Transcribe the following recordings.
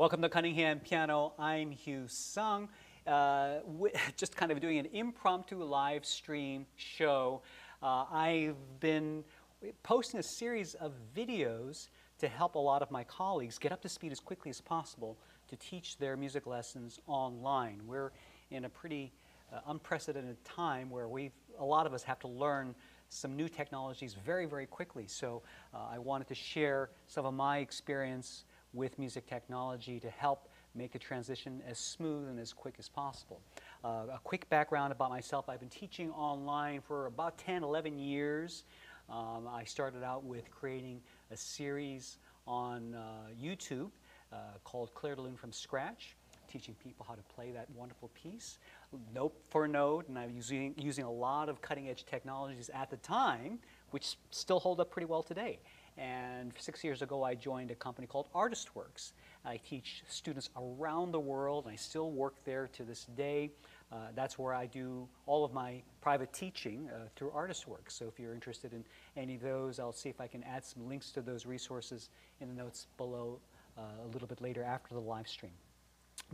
Welcome to Cunningham Piano. I'm Hugh Sung. Uh, just kind of doing an impromptu live stream show. Uh, I've been posting a series of videos to help a lot of my colleagues get up to speed as quickly as possible to teach their music lessons online. We're in a pretty uh, unprecedented time where we a lot of us have to learn some new technologies very, very quickly. So uh, I wanted to share some of my experience with music technology to help make the transition as smooth and as quick as possible. Uh, a quick background about myself, I've been teaching online for about 10, 11 years. Um, I started out with creating a series on uh, YouTube uh, called Clair de Lune from Scratch, teaching people how to play that wonderful piece, note for note, and I was using, using a lot of cutting edge technologies at the time, which still hold up pretty well today. And six years ago, I joined a company called ArtistWorks. I teach students around the world, and I still work there to this day. Uh, that's where I do all of my private teaching uh, through ArtistWorks. So if you're interested in any of those, I'll see if I can add some links to those resources in the notes below uh, a little bit later after the live stream.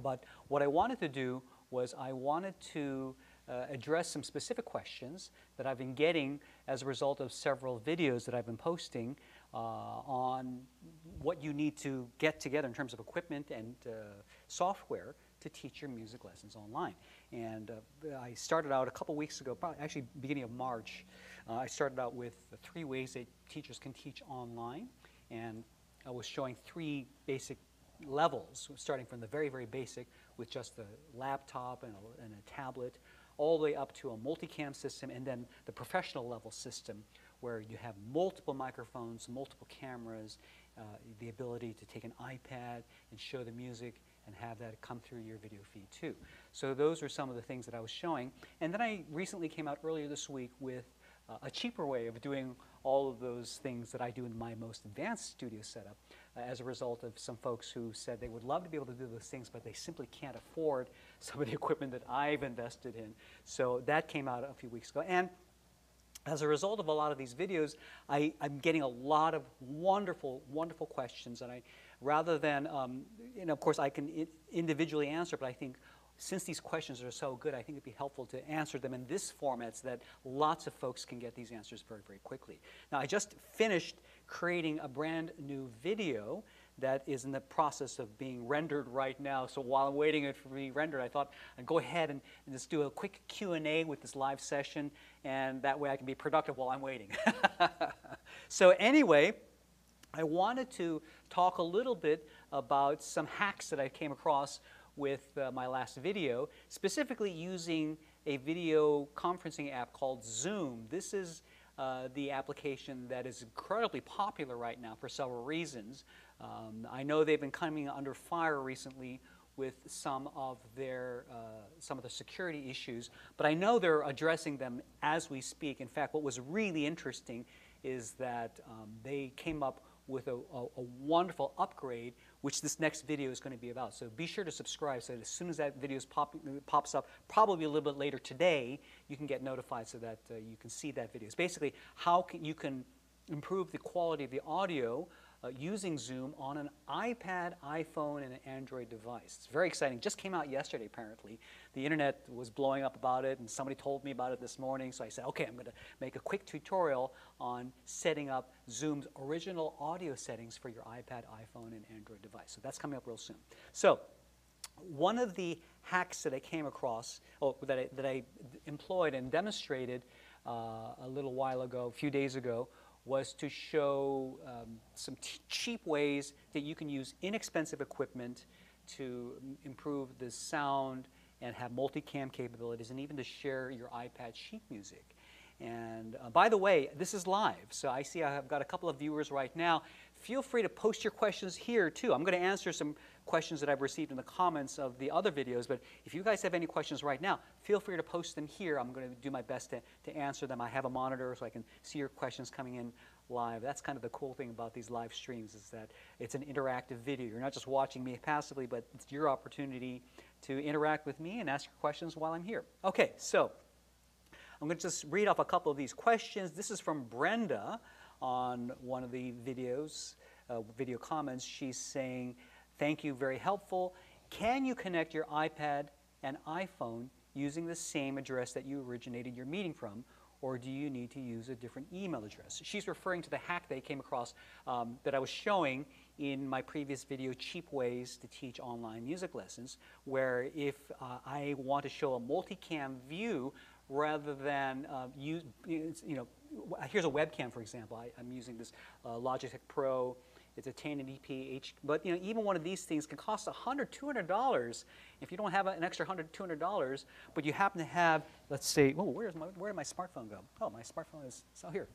But what I wanted to do was I wanted to uh, address some specific questions that I've been getting as a result of several videos that I've been posting uh, on what you need to get together in terms of equipment and uh, software to teach your music lessons online. And uh, I started out a couple weeks ago, actually beginning of March, uh, I started out with three ways that teachers can teach online. And I was showing three basic levels, starting from the very, very basic with just a laptop and a, and a tablet, all the way up to a multicam system, and then the professional level system where you have multiple microphones, multiple cameras, uh, the ability to take an iPad and show the music and have that come through your video feed too. So those are some of the things that I was showing. And then I recently came out earlier this week with uh, a cheaper way of doing all of those things that I do in my most advanced studio setup uh, as a result of some folks who said they would love to be able to do those things, but they simply can't afford some of the equipment that I've invested in. So that came out a few weeks ago. And as a result of a lot of these videos, I, am getting a lot of wonderful, wonderful questions. And I, rather than, um, you know, of course, I can individually answer, but I think since these questions are so good, I think it'd be helpful to answer them in this format so that lots of folks can get these answers very, very quickly. Now, I just finished creating a brand new video that is in the process of being rendered right now. So while I'm waiting for it to be rendered, I thought I'd go ahead and, and just do a quick Q&A with this live session, and that way I can be productive while I'm waiting. so anyway, I wanted to talk a little bit about some hacks that I came across with uh, my last video, specifically using a video conferencing app called Zoom. This is uh, the application that is incredibly popular right now for several reasons. Um, I know they've been coming under fire recently with some of their uh, some of the security issues, but I know they're addressing them as we speak. In fact, what was really interesting is that um, they came up with a, a, a, wonderful upgrade, which this next video is going to be about. So be sure to subscribe so that as soon as that video pop, pops up, probably a little bit later today, you can get notified so that uh, you can see that video. It's basically how can, you can improve the quality of the audio uh, using Zoom on an iPad, iPhone, and an Android device. It's very exciting. Just came out yesterday, apparently. The internet was blowing up about it, and somebody told me about it this morning. So I said, okay, I'm going to make a quick tutorial on setting up Zoom's original audio settings for your iPad, iPhone, and Android device. So that's coming up real soon. So one of the hacks that I came across, oh, that, I, that I employed and demonstrated uh, a little while ago, a few days ago, was to show um, some cheap ways that you can use inexpensive equipment to improve the sound and have multicam capabilities and even to share your iPad sheet music. And uh, by the way, this is live, so I see I've got a couple of viewers right now. Feel free to post your questions here too. I'm going to answer some questions that I've received in the comments of the other videos, but if you guys have any questions right now, feel free to post them here. I'm going to do my best to, to answer them. I have a monitor so I can see your questions coming in live. That's kind of the cool thing about these live streams is that it's an interactive video. You're not just watching me passively, but it's your opportunity to interact with me and ask your questions while I'm here. Okay, so I'm going to just read off a couple of these questions. This is from Brenda on one of the videos, uh, video comments. She's saying, Thank you, very helpful. Can you connect your iPad and iPhone using the same address that you originated your meeting from? Or do you need to use a different email address? She's referring to the hack they came across um, that I was showing in my previous video, Cheap Ways to Teach Online Music Lessons, where if uh, I want to show a multicam view rather than uh, use, you know, here's a webcam, for example. I, am using this uh, Logitech Pro. It's a 1080p H, but you know, even one of these things can cost $100, $200 if you don't have an extra $100, $200, but you happen to have, let's say, oh, where's my, where did my smartphone go? Oh, my smartphone is, so here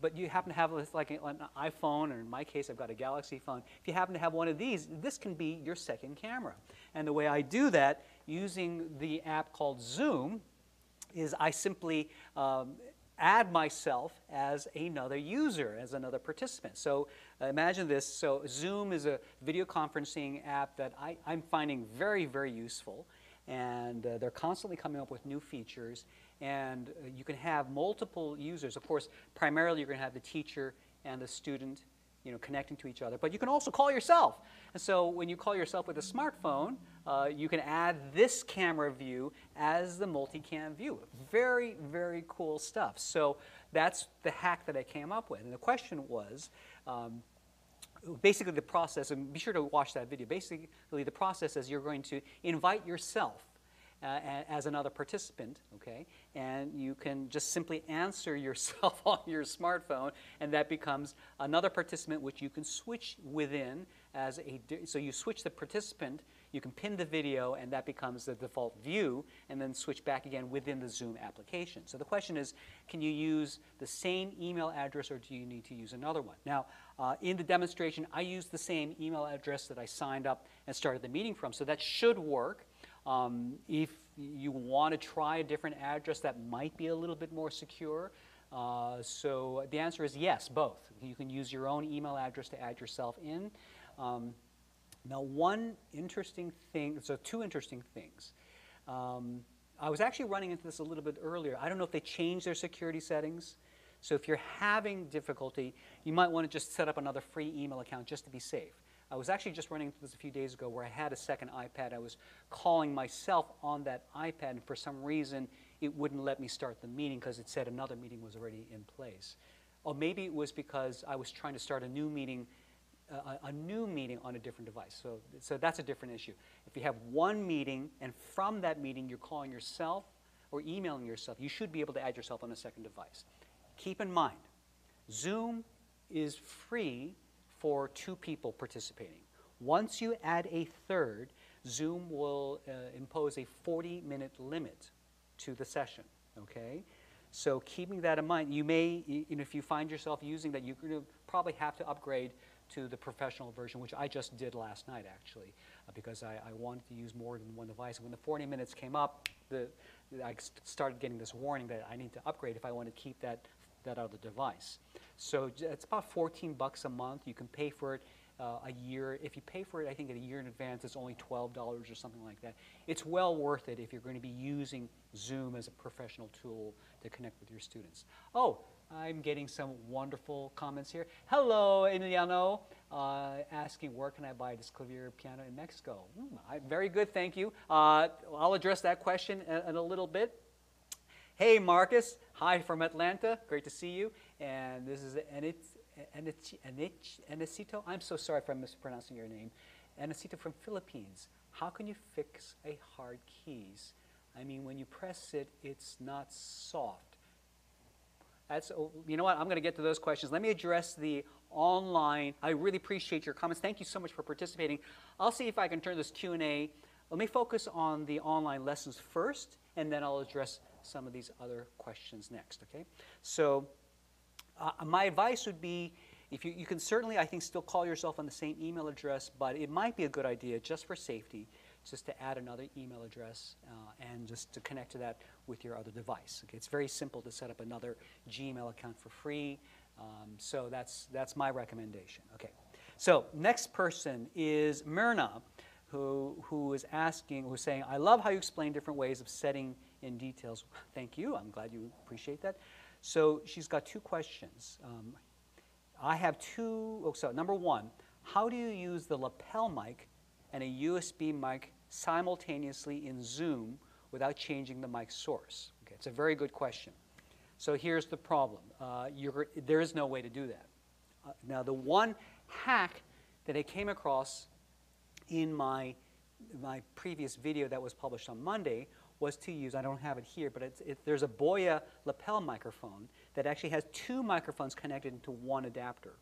but you happen to have like an iPhone, or in my case, I've got a Galaxy phone. If you happen to have one of these, this can be your second camera. And the way I do that using the app called Zoom is I simply um, add myself as another user, as another participant. So uh, imagine this. So Zoom is a video conferencing app that I, I'm finding very, very useful. And uh, they're constantly coming up with new features and uh, you can have multiple users. Of course, primarily you're going to have the teacher and the student you know, connecting to each other. But you can also call yourself. And so when you call yourself with a smartphone, uh, you can add this camera view as the multicam view. Very, very cool stuff. So that's the hack that I came up with. And the question was, um, basically the process, and be sure to watch that video. Basically, the process is you're going to invite yourself as another participant, okay? And you can just simply answer yourself on your smartphone, and that becomes another participant which you can switch within as a, so you switch the participant, you can pin the video, and that becomes the default view, and then switch back again within the Zoom application. So the question is, can you use the same email address, or do you need to use another one? Now, uh, in the demonstration, I used the same email address that I signed up and started the meeting from, so that should work. Um, if you want to try a different address that might be a little bit more secure, uh, so the answer is yes, both. You can use your own email address to add yourself in. Um, now, one interesting thing, so two interesting things. Um, I was actually running into this a little bit earlier. I don't know if they changed their security settings. So if you're having difficulty, you might want to just set up another free email account just to be safe. I was actually just running into this a few days ago where I had a second iPad. I was calling myself on that iPad, and for some reason, it wouldn't let me start the meeting because it said another meeting was already in place. Or maybe it was because I was trying to start a new meeting, a new meeting on a different device. So, so that's a different issue. If you have one meeting, and from that meeting you're calling yourself or emailing yourself, you should be able to add yourself on a second device. Keep in mind, Zoom is free for two people participating. Once you add a third, Zoom will uh, impose a 40-minute limit to the session, okay? So keeping that in mind, you may, you know, if you find yourself using that, you're going to probably have to upgrade to the professional version, which I just did last night, actually, uh, because I, I, wanted to use more than one device. When the 40 minutes came up, the, I started getting this warning that I need to upgrade if I want to keep that that other device. So it's about 14 bucks a month. You can pay for it uh, a year. If you pay for it, I think at a year in advance, it's only $12 or something like that. It's well worth it if you're going to be using Zoom as a professional tool to connect with your students. Oh, I'm getting some wonderful comments here. Hello, Emiliano, uh, asking where can I buy this clavier piano in Mexico? Mm, I, very good, thank you. Uh, I'll address that question in, in a little bit. Hey, Marcus. Hi from Atlanta. Great to see you. And this is Anacito. I'm so sorry if I'm mispronouncing your name. Anacito from Philippines. How can you fix a hard keys? I mean, when you press it, it's not soft. That's, oh, you know what? I'm going to get to those questions. Let me address the online. I really appreciate your comments. Thank you so much for participating. I'll see if I can turn this Q&A. Let me focus on the online lessons first, and then I'll address some of these other questions next, okay? So uh, my advice would be, if you, you can certainly, I think, still call yourself on the same email address, but it might be a good idea, just for safety, just to add another email address uh, and just to connect to that with your other device. Okay? It's very simple to set up another Gmail account for free. Um, so that's, that's my recommendation. Okay. So next person is Myrna, who, who is asking, who's saying, I love how you explain different ways of setting in details. Thank you. I'm glad you appreciate that. So she's got two questions. Um, I have two. Oh, so number one, how do you use the lapel mic and a USB mic simultaneously in Zoom without changing the mic source? Okay, it's a very good question. So here's the problem. Uh, there is no way to do that. Uh, now, the one hack that I came across in my, my previous video that was published on Monday was to use, I don't have it here, but it, there's a Boya lapel microphone that actually has two microphones connected into one adapter.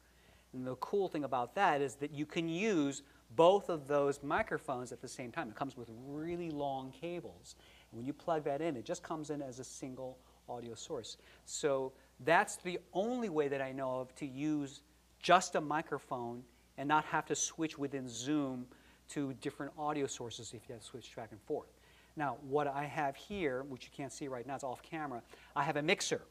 And the cool thing about that is that you can use both of those microphones at the same time. It comes with really long cables. And when you plug that in, it just comes in as a single audio source. So that's the only way that I know of to use just a microphone and not have to switch within Zoom to different audio sources if you have to switch back and forth. Now, what I have here, which you can't see right now, it's off camera, I have a mixer.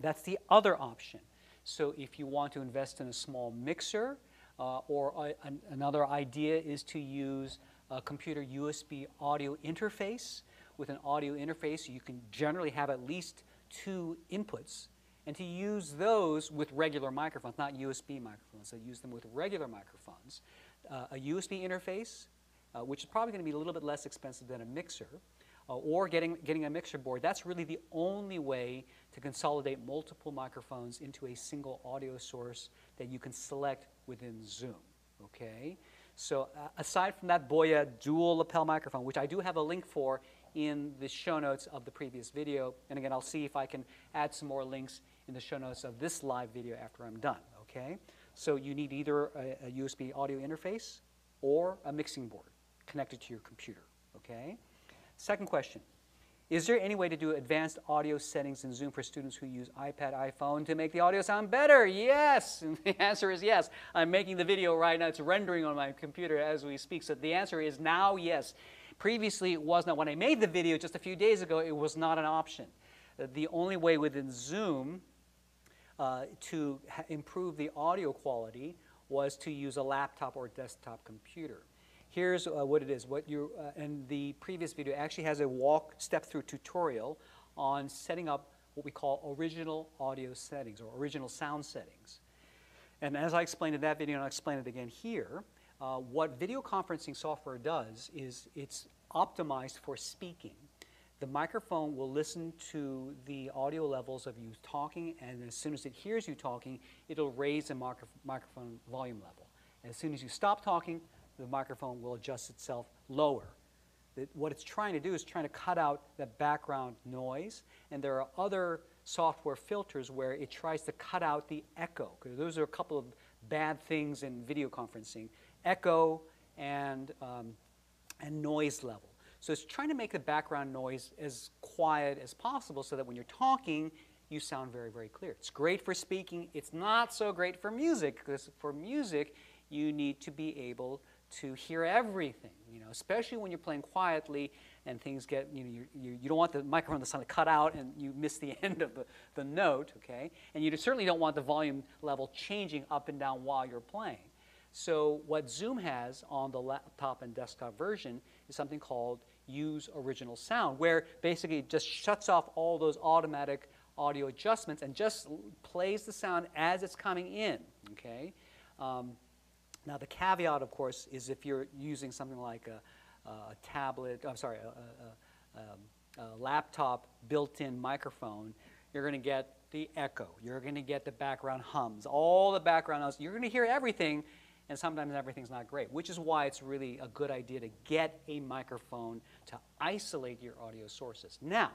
That's the other option. So if you want to invest in a small mixer, uh, or a, an, another idea is to use a computer USB audio interface. With an audio interface, you can generally have at least two inputs, and to use those with regular microphones, not USB microphones, so use them with regular microphones. Uh, a USB interface uh, which is probably going to be a little bit less expensive than a mixer, uh, or getting, getting a mixer board. That's really the only way to consolidate multiple microphones into a single audio source that you can select within Zoom. Okay? So uh, aside from that Boya dual lapel microphone, which I do have a link for in the show notes of the previous video, and again, I'll see if I can add some more links in the show notes of this live video after I'm done. Okay? So you need either a, a USB audio interface or a mixing board connected to your computer. Okay? Second question. Is there any way to do advanced audio settings in Zoom for students who use iPad, iPhone to make the audio sound better? Yes! And the answer is yes. I'm making the video right now. It's rendering on my computer as we speak. So the answer is now yes. Previously, it was not. When I made the video just a few days ago, it was not an option. The only way within Zoom uh, to improve the audio quality was to use a laptop or desktop computer. Here's uh, what it is. What you uh, in the previous video actually has a walk step through tutorial on setting up what we call original audio settings or original sound settings. And as I explained in that video, and I'll explain it again here, uh, what video conferencing software does is it's optimized for speaking. The microphone will listen to the audio levels of you talking, and as soon as it hears you talking, it'll raise the micro microphone volume level. And as soon as you stop talking, the microphone will adjust itself lower. what it's trying to do is trying to cut out the background noise, and there are other software filters where it tries to cut out the echo. Those are a couple of bad things in video conferencing: echo and um, and noise level. So it's trying to make the background noise as quiet as possible, so that when you're talking, you sound very, very clear. It's great for speaking. It's not so great for music because for music, you need to be able to hear everything, you know, especially when you're playing quietly and things get, you know, you, you, you don't want the microphone to sound cut out and you miss the end of the, the note, okay? And you certainly don't want the volume level changing up and down while you're playing. So what Zoom has on the laptop and desktop version is something called Use Original Sound, where basically it just shuts off all those automatic audio adjustments and just plays the sound as it's coming in, okay? Um, now, the caveat, of course, is if you're using something like a, a tablet, I'm sorry, a, a, a um, laptop built-in microphone, you're going to get the echo. You're going to get the background hums, all the background noise. You're going to hear everything, and sometimes everything's not great, which is why it's really a good idea to get a microphone to isolate your audio sources. Now,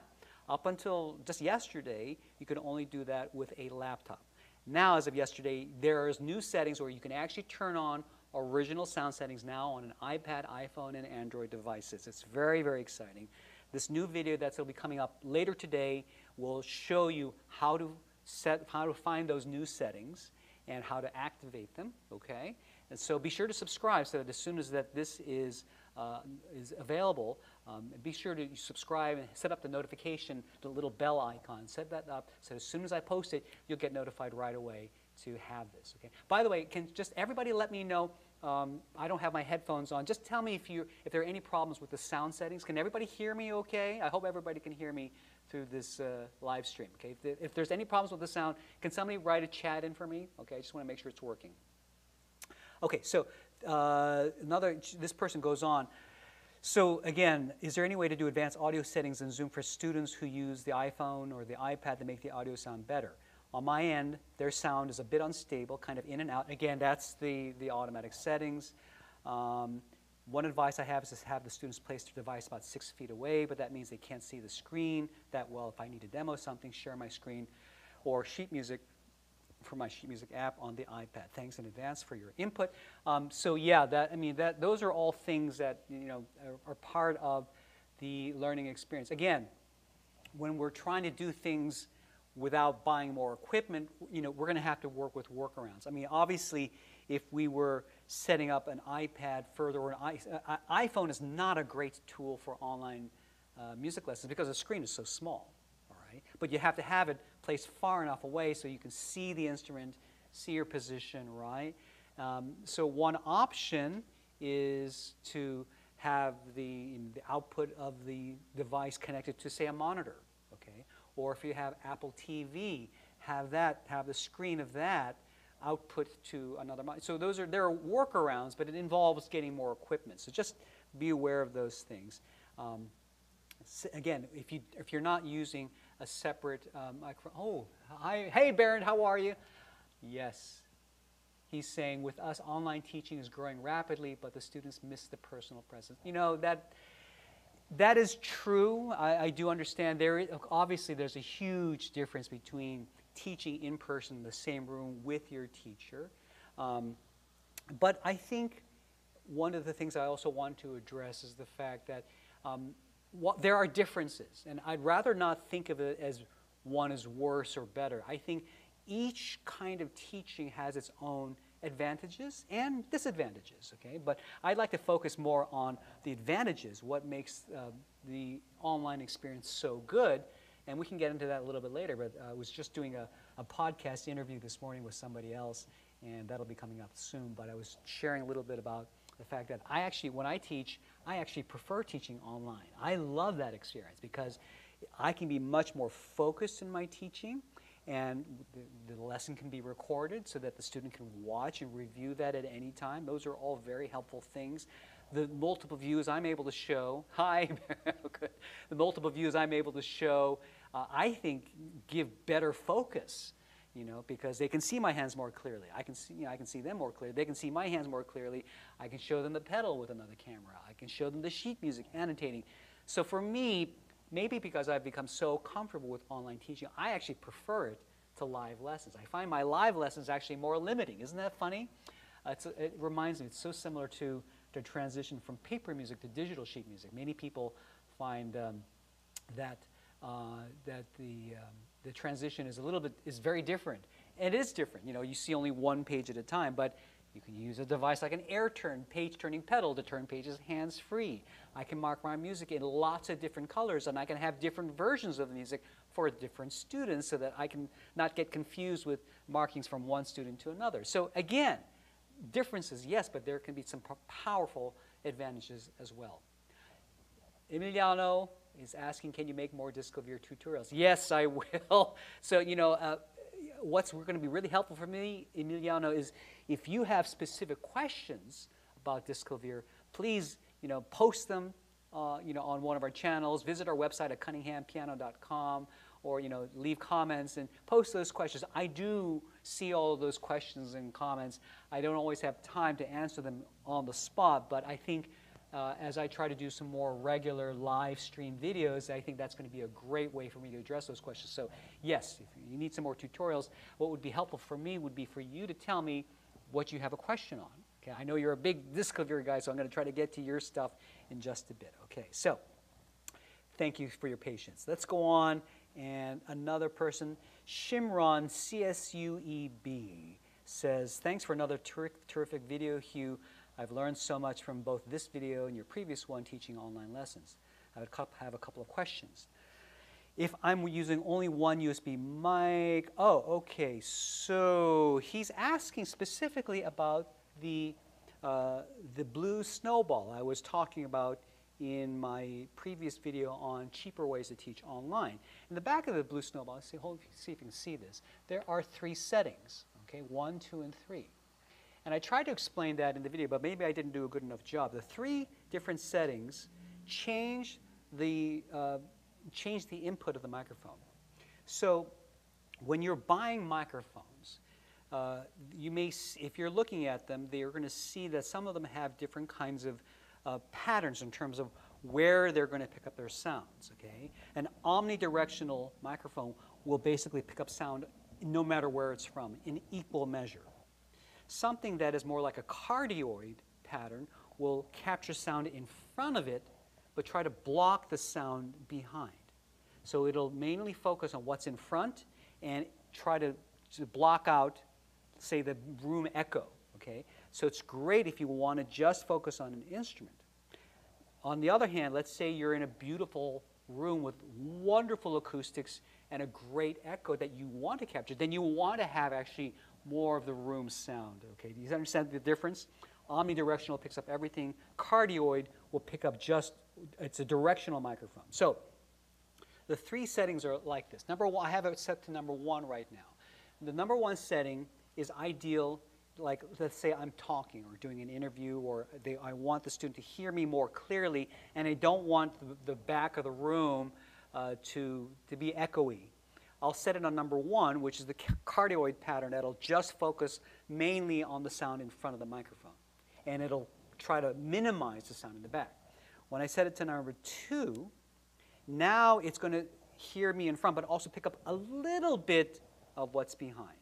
up until just yesterday, you could only do that with a laptop. Now, as of yesterday, there's new settings where you can actually turn on original sound settings now on an iPad, iPhone, and Android devices. It's very, very exciting. This new video that's will be coming up later today will show you how to set, how to find those new settings and how to activate them. Okay, and so be sure to subscribe so that as soon as that this is uh, is available, um, be sure to subscribe and set up the notification, the little bell icon. Set that up so as soon as I post it, you'll get notified right away to have this. Okay. By the way, can just everybody let me know? Um, I don't have my headphones on. Just tell me if you if there are any problems with the sound settings. Can everybody hear me? Okay. I hope everybody can hear me through this uh, live stream. Okay. If, if there's any problems with the sound, can somebody write a chat in for me? Okay. I just want to make sure it's working. Okay, so uh, another, this person goes on. So again, is there any way to do advanced audio settings in Zoom for students who use the iPhone or the iPad to make the audio sound better? On my end, their sound is a bit unstable, kind of in and out. Again, that's the, the automatic settings. Um, one advice I have is to have the students place their device about six feet away, but that means they can't see the screen that well. If I need to demo something, share my screen, or sheet music for my sheet music app on the iPad. Thanks in advance for your input. Um, so yeah, that I mean that those are all things that you know are, are part of the learning experience. Again, when we're trying to do things without buying more equipment, you know, we're going to have to work with workarounds. I mean, obviously, if we were setting up an iPad further or an uh, iPhone is not a great tool for online uh, music lessons because the screen is so small, all right? But you have to have it placed far enough away so you can see the instrument, see your position, right? Um, so one option is to have the, the output of the device connected to, say, a monitor, okay? Or if you have Apple TV, have that, have the screen of that output to another monitor. So those are, there are workarounds, but it involves getting more equipment. So just be aware of those things. Um, again, if, you, if you're not using a separate um, microphone, oh, hi, hey Baron, how are you? Yes. He's saying with us, online teaching is growing rapidly, but the students miss the personal presence. You know, that, that is true. I, I do understand. There, is, obviously, there's a huge difference between teaching in person in the same room with your teacher. Um, but I think one of the things I also want to address is the fact that um, what, there are differences, and I'd rather not think of it as one is worse or better. I think each kind of teaching has its own advantages and disadvantages, okay? But I'd like to focus more on the advantages, what makes uh, the online experience so good, and we can get into that a little bit later, but I was just doing a, a podcast interview this morning with somebody else, and that'll be coming up soon, but I was sharing a little bit about the fact that I actually, when I teach, I actually prefer teaching online. I love that experience because I can be much more focused in my teaching and the, the, lesson can be recorded so that the student can watch and review that at any time. Those are all very helpful things. The multiple views I'm able to show, hi, the multiple views I'm able to show, uh, I think give better focus you know, because they can see my hands more clearly. I can see, you know, I can see them more clearly. They can see my hands more clearly. I can show them the pedal with another camera. I can show them the sheet music, annotating. So for me, maybe because I've become so comfortable with online teaching, I actually prefer it to live lessons. I find my live lessons actually more limiting. Isn't that funny? Uh, it reminds me, it's so similar to the transition from paper music to digital sheet music. Many people find um, that, uh, that the, um, the transition is a little bit, is very different. And it is different. You know, you see only one page at a time, but you can use a device like an AirTurn, page turning pedal to turn pages hands free. I can mark my music in lots of different colors and I can have different versions of the music for different students so that I can not get confused with markings from one student to another. So again, differences, yes, but there can be some powerful advantages as well. Emiliano is asking, can you make more Disco Disklavier tutorials? Yes, I will. so, you know, uh, what's going to be really helpful for me, Emiliano, is if you have specific questions about Disklavier, please, you know, post them, uh, you know, on one of our channels. Visit our website at cunninghampiano.com or, you know, leave comments and post those questions. I do see all of those questions and comments. I don't always have time to answer them on the spot, but I think uh, as I try to do some more regular live stream videos, I think that's going to be a great way for me to address those questions. So yes, if you need some more tutorials, what would be helpful for me would be for you to tell me what you have a question on. Okay, I know you're a big Disklavier guy, so I'm going to try to get to your stuff in just a bit. Okay, so thank you for your patience. Let's go on. And another person, Shimron CSUEB, says, thanks for another ter terrific video, Hugh. I've learned so much from both this video and your previous one teaching online lessons. I would have a couple of questions. If I'm using only one USB mic, oh, okay, so he's asking specifically about the, uh, the blue snowball I was talking about in my previous video on cheaper ways to teach online. In the back of the blue snowball, see, hold, see if you can see this, there are three settings, okay, one, two, and three. And I tried to explain that in the video, but maybe I didn't do a good enough job. The three different settings change the, uh, change the input of the microphone. So when you're buying microphones, uh, you may, if you're looking at them, they're going to see that some of them have different kinds of uh, patterns in terms of where they're going to pick up their sounds. Okay, an omnidirectional microphone will basically pick up sound no matter where it's from in equal measure. Something that is more like a cardioid pattern will capture sound in front of it, but try to block the sound behind. So it'll mainly focus on what's in front and try to, to block out, say, the room echo. Okay, so it's great if you want to just focus on an instrument. On the other hand, let's say you're in a beautiful room with wonderful acoustics and a great echo that you want to capture, then you want to have actually more of the room sound. Okay, do you understand the difference? Omnidirectional picks up everything. Cardioid will pick up just, it's a directional microphone. So the three settings are like this. Number one, I have it set to number one right now. The number one setting is ideal like let's say I'm talking or doing an interview or they, I want the student to hear me more clearly and I don't want the, the back of the room uh, to, to be echoey. I'll set it on number one, which is the cardioid pattern that'll just focus mainly on the sound in front of the microphone. And it'll try to minimize the sound in the back. When I set it to number two, now it's going to hear me in front, but also pick up a little bit of what's behind.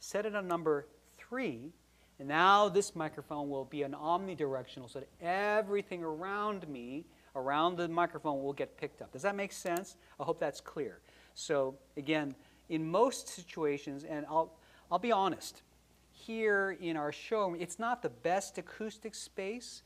Set it on number three. And now this microphone will be an omnidirectional so that everything around me, around the microphone, will get picked up. Does that make sense? I hope that's clear. So again, in most situations, and I'll, I'll be honest, here in our showroom, it's not the best acoustic space,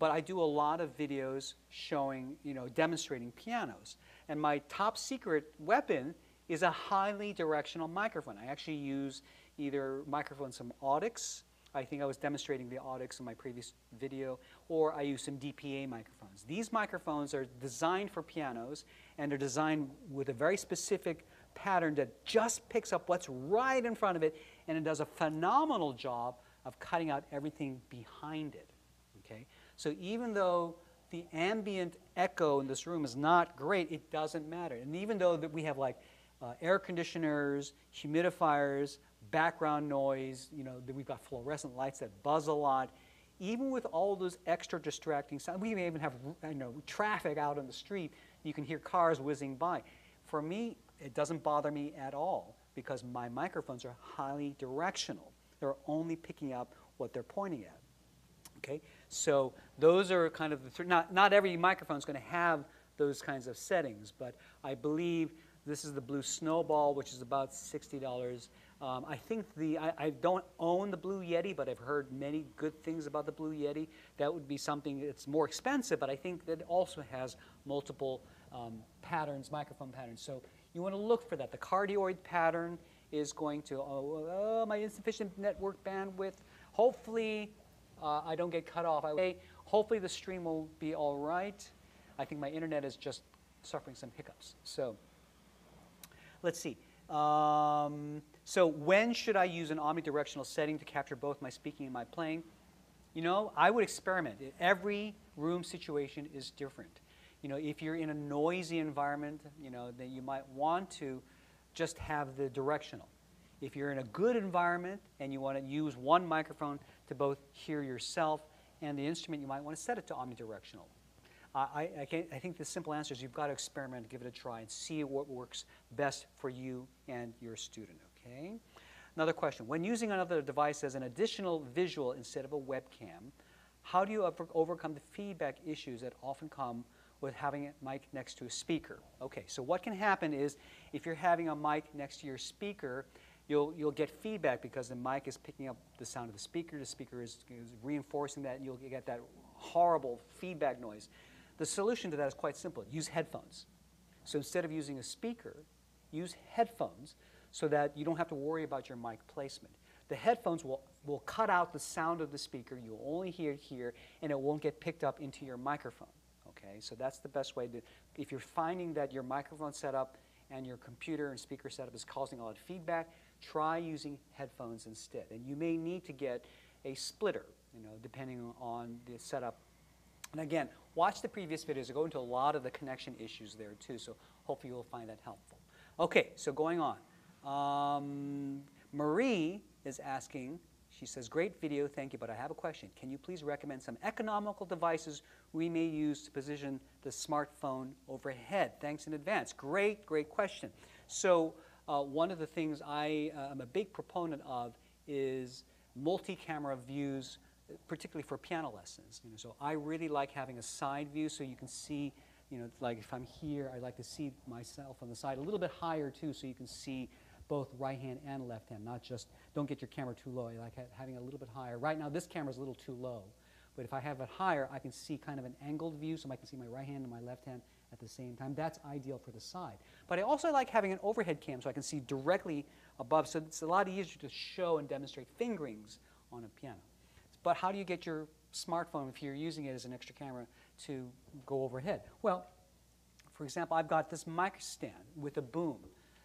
but I do a lot of videos showing, you know, demonstrating pianos. And my top secret weapon is a highly directional microphone. I actually use either microphones from Audix. I think I was demonstrating the Audix in my previous video, or I use some DPA microphones. These microphones are designed for pianos, and they're designed with a very specific pattern that just picks up what's right in front of it, and it does a phenomenal job of cutting out everything behind it. Okay? So even though the ambient echo in this room is not great, it doesn't matter. And even though that we have like uh, air conditioners, humidifiers, background noise, you know, we've got fluorescent lights that buzz a lot. Even with all those extra distracting sounds, we even have you know, traffic out on the street. You can hear cars whizzing by. For me, it doesn't bother me at all because my microphones are highly directional. They're only picking up what they're pointing at. Okay, so those are kind of the th not not every microphone is going to have those kinds of settings, but I believe this is the Blue Snowball, which is about sixty dollars. Um, I think the, I, I, don't own the Blue Yeti, but I've heard many good things about the Blue Yeti. That would be something that's more expensive, but I think that also has multiple um, patterns, microphone patterns. So you want to look for that. The cardioid pattern is going to, oh, oh my insufficient network bandwidth. Hopefully uh, I don't get cut off. I, hopefully the stream will be all right. I think my internet is just suffering some hiccups. So let's see. Um, so when should I use an omnidirectional setting to capture both my speaking and my playing? You know, I would experiment. Every room situation is different. You know, if you're in a noisy environment, you know, then you might want to just have the directional. If you're in a good environment and you want to use one microphone to both hear yourself and the instrument, you might want to set it to omnidirectional. I, I, I, think the simple answer is you've got to experiment, give it a try, and see what works best for you and your student, okay? Another question. When using another device as an additional visual instead of a webcam, how do you over overcome the feedback issues that often come with having a mic next to a speaker? Okay, so what can happen is if you're having a mic next to your speaker, you'll, you'll get feedback because the mic is picking up the sound of the speaker, the speaker is, is reinforcing that, and you'll get that horrible feedback noise. The solution to that is quite simple. Use headphones. So instead of using a speaker, use headphones so that you don't have to worry about your mic placement. The headphones will, will cut out the sound of the speaker. You'll only hear it here, and it won't get picked up into your microphone. Okay, so that's the best way to, if you're finding that your microphone setup and your computer and speaker setup is causing a lot of feedback, try using headphones instead. And you may need to get a splitter, you know, depending on the setup. And again, watch the previous videos. I go into a lot of the connection issues there too, so hopefully you'll find that helpful. Okay, so going on. Um, Marie is asking, she says, great video, thank you, but I have a question. Can you please recommend some economical devices we may use to position the smartphone overhead? Thanks in advance. Great, great question. So uh, one of the things I uh, am a big proponent of is multi-camera views, particularly for piano lessons. You know, so I really like having a side view so you can see, you know, like if I'm here, I like to see myself on the side a little bit higher too so you can see both right hand and left hand, not just, don't get your camera too low. I like having a little bit higher. Right now, this camera is a little too low. But if I have it higher, I can see kind of an angled view, so I can see my right hand and my left hand at the same time. That's ideal for the side. But I also like having an overhead cam so I can see directly above, so it's a lot easier to show and demonstrate fingerings on a piano. But how do you get your smartphone, if you're using it as an extra camera, to go overhead? Well, for example, I've got this mic stand with a boom.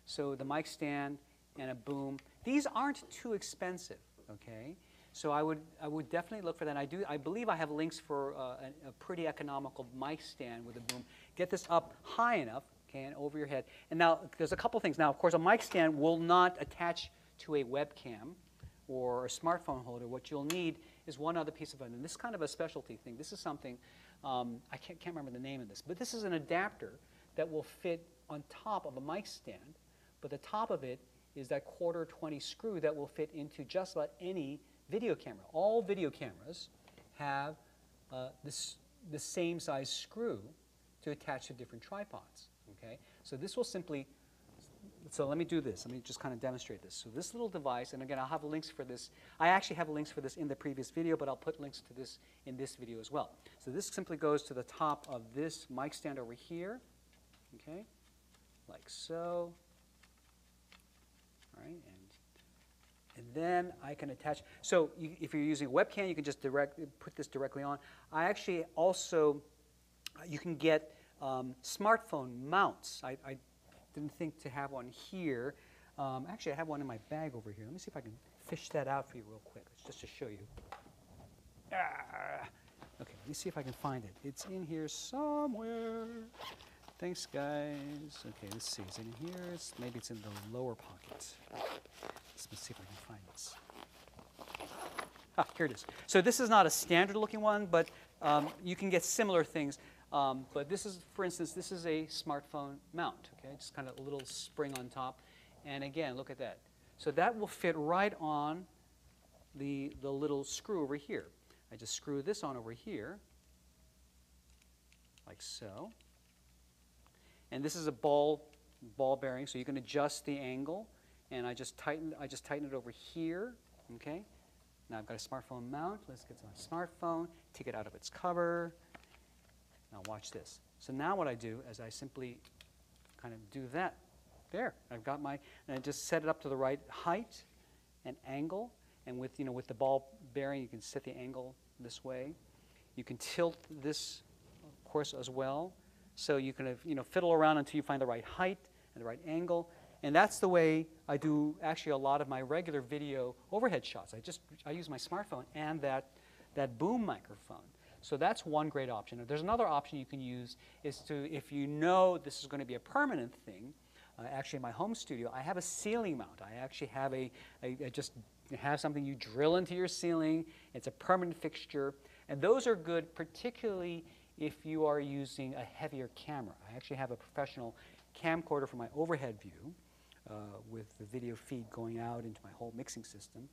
So the mic stand and a boom. These aren't too expensive, okay? So I would, I would definitely look for that. I, do, I believe I have links for uh, a, a, pretty economical mic stand with a boom. Get this up high enough, okay, and over your head. And now, there's a couple things. Now, of course, a mic stand will not attach to a webcam or a smartphone holder. What you'll need is one other piece of. And this is kind of a specialty thing. This is something, um, I can't, can't remember the name of this, but this is an adapter that will fit on top of a mic stand but the top of it is that quarter 20 screw that will fit into just about any video camera. All video cameras have uh, this, the same size screw to attach to different tripods. Okay? So this will simply, so let me do this. Let me just kind of demonstrate this. So this little device, and again, I'll have links for this. I actually have links for this in the previous video, but I'll put links to this in this video as well. So this simply goes to the top of this mic stand over here, okay, like so right? And, and then I can attach, so you, if you're using a webcam, you can just direct, put this directly on. I actually also, you can get um, smartphone mounts. I, I, didn't think to have one here. Um, actually, I have one in my bag over here. Let me see if I can fish that out for you real quick, just to show you. Ah. Okay, let me see if I can find it. It's in here somewhere. Thanks, guys. Okay, let's see. Is it in here? It's, maybe it's in the lower pocket. Let's see if I can find this. Ah, here it is. So this is not a standard looking one, but um, you can get similar things. Um, but this is, for instance, this is a smartphone mount, okay? Just kind of a little spring on top. And again, look at that. So that will fit right on the, the little screw over here. I just screw this on over here, like so. And this is a ball, ball bearing, so you can adjust the angle. And I just tighten, I just tighten it over here, okay? Now I've got a smartphone mount. Let's get to my smartphone, take it out of its cover. Now watch this. So now what I do is I simply kind of do that. There, I've got my, and I just set it up to the right height and angle. And with, you know, with the ball bearing, you can set the angle this way. You can tilt this, of course, as well. So you can you know, fiddle around until you find the right height and the right angle. And that's the way I do actually a lot of my regular video overhead shots. I just I use my smartphone and that, that boom microphone. So that's one great option. There's another option you can use is to, if you know this is going to be a permanent thing, uh, actually in my home studio, I have a ceiling mount. I actually have a, a just have something you drill into your ceiling. It's a permanent fixture. And those are good particularly if you are using a heavier camera. I actually have a professional camcorder for my overhead view uh, with the video feed going out into my whole mixing system.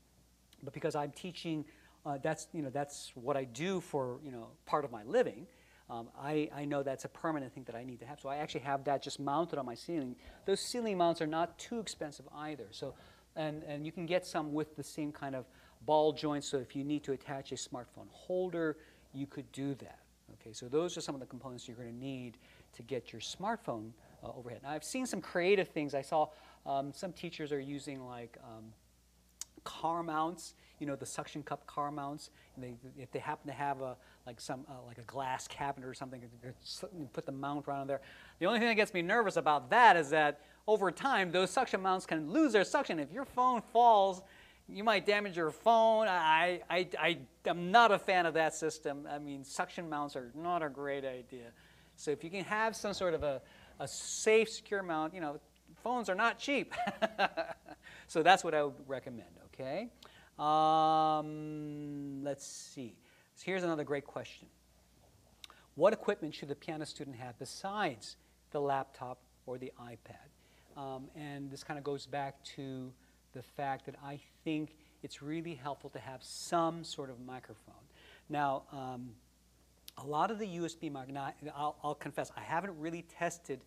But because I'm teaching, uh, that's, you know, that's what I do for you know, part of my living, um, I, I know that's a permanent thing that I need to have. So I actually have that just mounted on my ceiling. Those ceiling mounts are not too expensive either. So, and, and you can get some with the same kind of ball joints. So if you need to attach a smartphone holder, you could do that. Okay, so those are some of the components you're going to need to get your smartphone uh, overhead. Now, I've seen some creative things. I saw um, some teachers are using like um, car mounts, you know, the suction cup car mounts. And they, if they happen to have a like some uh, like a glass cabinet or something, put the mount right on there. The only thing that gets me nervous about that is that over time, those suction mounts can lose their suction. If your phone falls, you might damage your phone. I, I, I, am not a fan of that system. I mean, suction mounts are not a great idea. So if you can have some sort of a, a safe, secure mount, you know, phones are not cheap. so that's what I would recommend, okay? Um, let's see. So here's another great question. What equipment should the piano student have besides the laptop or the iPad? Um, and this kind of goes back to the fact that I think it's really helpful to have some sort of microphone. Now, um, a lot of the USB microphones, I'll, I'll, confess, I haven't really tested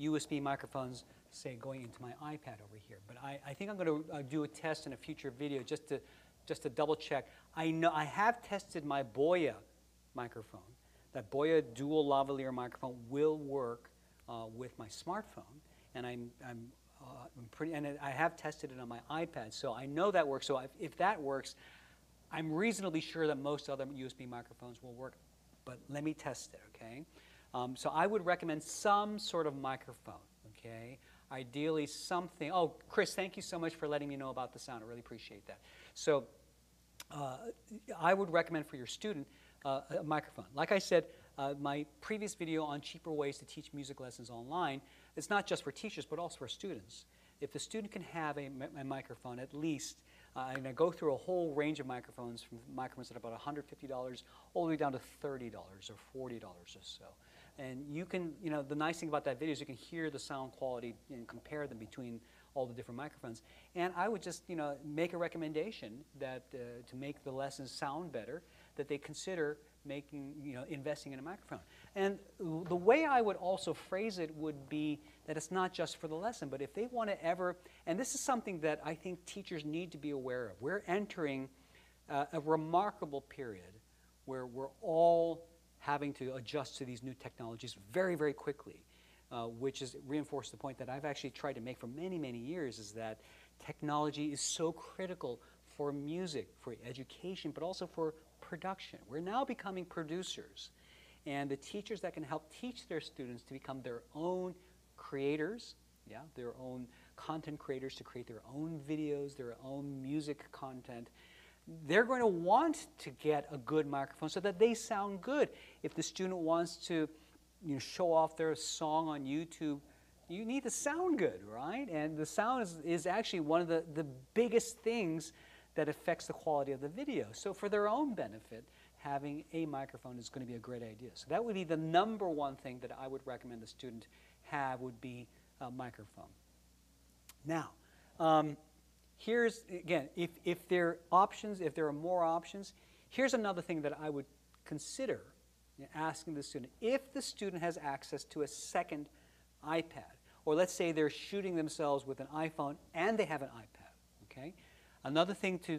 USB microphones, say, going into my iPad over here. But I, I think I'm going to uh, do a test in a future video just to, just to double check. I, know, I have tested my Boya microphone. That Boya dual lavalier microphone will work uh, with my smartphone. And I'm, I'm uh, pretty, and I have tested it on my iPad, so I know that works. So if, that works, I'm reasonably sure that most other USB microphones will work. But let me test it, okay? Um, so I would recommend some sort of microphone, okay? Ideally something, oh, Chris, thank you so much for letting me know about the sound. I really appreciate that. So uh, I would recommend for your student uh, a microphone. Like I said, uh, my previous video on cheaper ways to teach music lessons online, it's not just for teachers, but also for students. If the student can have a, a microphone, at least, uh, and I go through a whole range of microphones, from microphones at about $150 all the way down to $30 or $40 or so. And you can, you know, the nice thing about that video is you can hear the sound quality and compare them between all the different microphones. And I would just, you know, make a recommendation that uh, to make the lessons sound better, that they consider making, you know, investing in a microphone. And the way I would also phrase it would be that it's not just for the lesson, but if they want to ever, and this is something that I think teachers need to be aware of. We're entering uh, a remarkable period where we're all having to adjust to these new technologies very, very quickly, uh, which is reinforced the point that I've actually tried to make for many, many years is that technology is so critical for music, for education, but also for production. We're now becoming producers. And the teachers that can help teach their students to become their own creators, yeah, their own content creators to create their own videos, their own music content, they're going to want to get a good microphone so that they sound good. If the student wants to you know, show off their song on YouTube, you need to sound good, right? And the sound is, is actually one of the, the biggest things that affects the quality of the video. So for their own benefit, having a microphone is going to be a great idea. So that would be the number one thing that I would recommend the student have would be a microphone. Now, um, here's, again, if, if there are options, if there are more options, here's another thing that I would consider asking the student. If the student has access to a second iPad, or let's say they're shooting themselves with an iPhone and they have an iPad, okay? Another thing to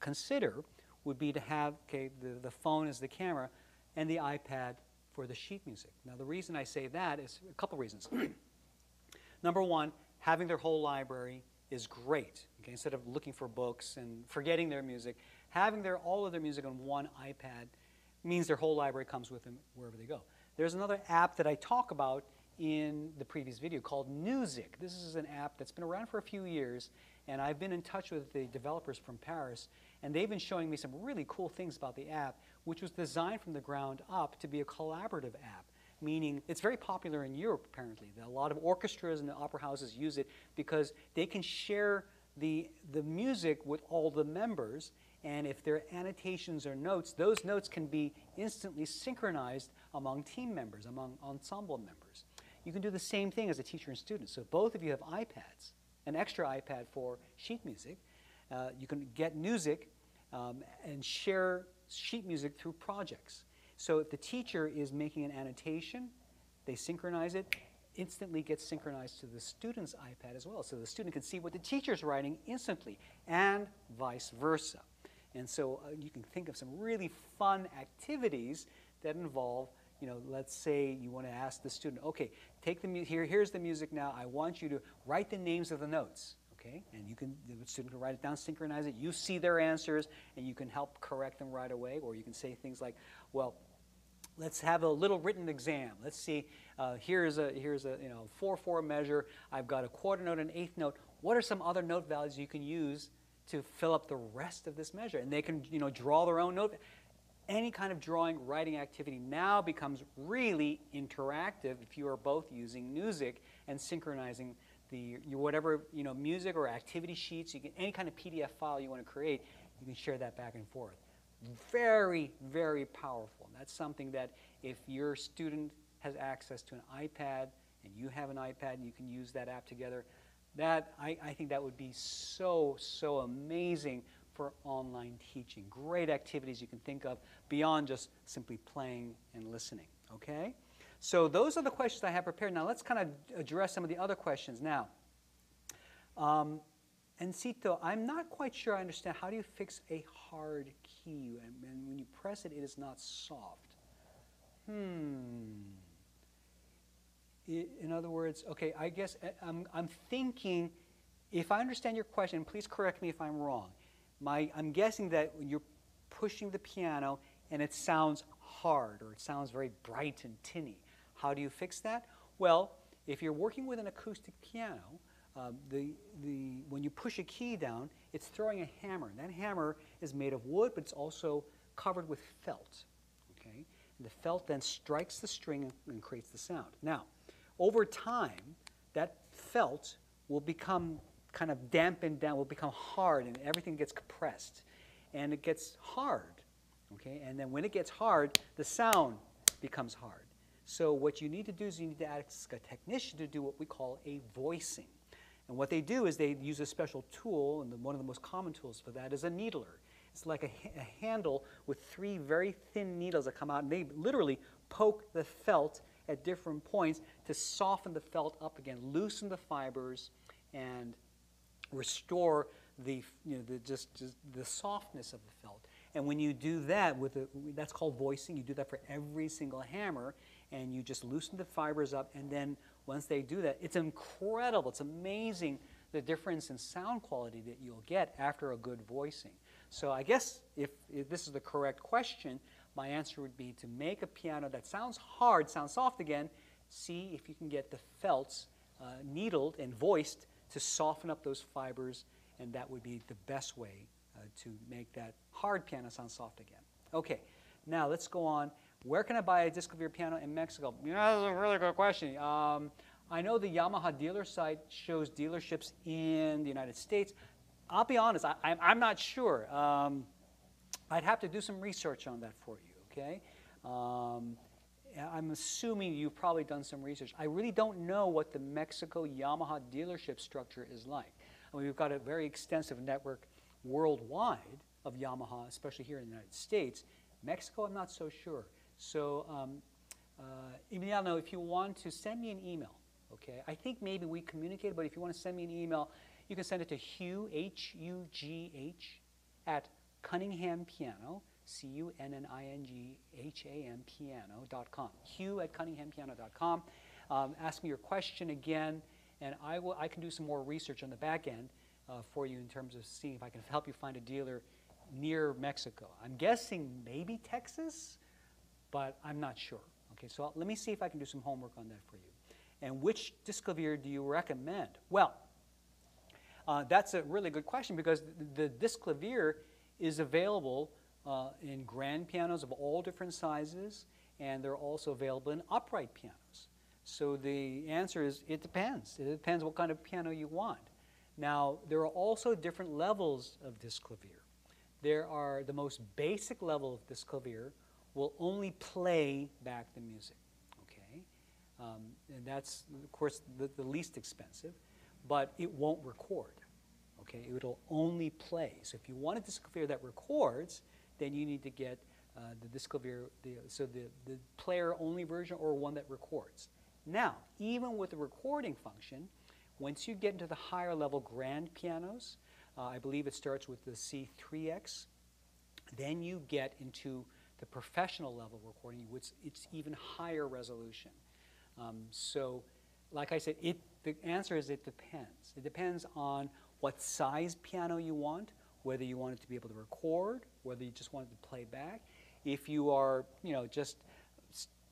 consider would be to have okay, the, the phone as the camera and the iPad for the sheet music. Now, the reason I say that is a couple reasons. Number one, having their whole library is great. Okay? Instead of looking for books and forgetting their music, having their, all of their music on one iPad means their whole library comes with them wherever they go. There's another app that I talk about in the previous video called Newzik. This is an app that's been around for a few years, and I've been in touch with the developers from Paris, and they've been showing me some really cool things about the app, which was designed from the ground up to be a collaborative app. Meaning, it's very popular in Europe, apparently. A lot of orchestras and opera houses use it because they can share the, the music with all the members, and if there are annotations or notes, those notes can be instantly synchronized among team members, among ensemble members. You can do the same thing as a teacher and student. So both of you have iPads an extra iPad for sheet music. Uh, you can get music um, and share sheet music through projects. So if the teacher is making an annotation, they synchronize it, instantly gets synchronized to the student's iPad as well. So the student can see what the teacher's writing instantly, and vice versa. And so uh, you can think of some really fun activities that involve you know, let's say you want to ask the student, okay, take the here, here's the music now. I want you to write the names of the notes, okay? And you can, the student can write it down, synchronize it. You see their answers, and you can help correct them right away. Or you can say things like, well, let's have a little written exam. Let's see, uh, here's a, here's a you know, 4-4 measure. I've got a quarter note and eighth note. What are some other note values you can use to fill up the rest of this measure? And they can you know, draw their own note. Any kind of drawing, writing activity now becomes really interactive if you are both using Newzik and synchronizing the your whatever you know music or activity sheets. You can any kind of PDF file you want to create, you can share that back and forth. Very, very powerful. That's something that if your student has access to an iPad and you have an iPad and you can use that app together, that I, I think that would be so, so amazing for online teaching. Great activities you can think of beyond just simply playing and listening. Okay? So those are the questions I have prepared. Now let's kind of address some of the other questions now. Um, Encito, I'm not quite sure I understand. How do you fix a hard key? And, and when you press it, it is not soft. Hmm. in other words, okay, I guess uh, I'm, I'm thinking, if I understand your question, please correct me if I'm wrong. My, I'm guessing that when you're pushing the piano and it sounds hard or it sounds very bright and tinny. How do you fix that? Well, if you're working with an acoustic piano, uh, the, the, when you push a key down, it's throwing a hammer. And that hammer is made of wood, but it's also covered with felt. Okay? And the felt then strikes the string and, and creates the sound. Now, over time, that felt will become kind of dampened down, will become hard, and everything gets compressed. And it gets hard. Okay? And then when it gets hard, the sound becomes hard. So what you need to do is you need to ask a technician to do what we call a voicing. And what they do is they use a special tool, and the, one of the most common tools for that is a needler. It's like a, a, handle with three very thin needles that come out, and they literally poke the felt at different points to soften the felt up again, loosen the fibers, and restore the, you know, the, just, just the softness of the felt. And when you do that, with a, that's called voicing, you do that for every single hammer, and you just loosen the fibers up, and then once they do that, it's incredible. It's amazing the difference in sound quality that you'll get after a good voicing. So I guess if, if this is the correct question, my answer would be to make a piano that sounds hard, sounds soft again, see if you can get the felts uh, needled and voiced to soften up those fibers, and that would be the best way uh, to make that hard piano sound soft again. Okay, now let's go on. Where can I buy a Disklavier piano in Mexico? You know, that's a really good question. Um, I know the Yamaha dealer site shows dealerships in the United States. I'll be honest, I, am not sure. Um, I'd have to do some research on that for you, okay? Um, I'm assuming you've probably done some research. I really don't know what the Mexico Yamaha dealership structure is like. I mean, we've got a very extensive network worldwide of Yamaha, especially here in the United States. Mexico, I'm not so sure. So, um, uh, Emiliano, if you want to send me an email, okay, I think maybe we communicated, but if you want to send me an email, you can send it to Hugh, H-U-G-H, at Cunningham Piano, C-U-N-N-I-N-G-H-A-M piano.com. Hugh at cunninghampiano.com. Um, ask me your question again, and I, will, I can do some more research on the back end uh, for you in terms of seeing if I can help you find a dealer near Mexico. I'm guessing maybe Texas, but I'm not sure. Okay, so let me see if I can do some homework on that for you. And which Disklavier do you recommend? Well, uh, that's a really good question because the, the is available uh, in grand pianos of all different sizes, and they're also available in upright pianos. So the answer is it depends. It depends what kind of piano you want. Now, there are also different levels of Disklavier. There are the most basic level of Disklavier will only play back the music, okay? Um, and that's, of course, the, the least expensive, but it won't record, okay? It'll only play. So if you want a Disklavier that records, then you need to get uh, the Disklavier, the, so the, the player-only version or one that records. Now, even with the recording function, once you get into the higher level grand pianos, uh, I believe it starts with the C3X, then you get into the professional level recording, which it's even higher resolution. Um, so, like I said, it, the answer is it depends. It depends on what size piano you want, whether you want it to be able to record, whether you just want it to play back. If you are, you know, just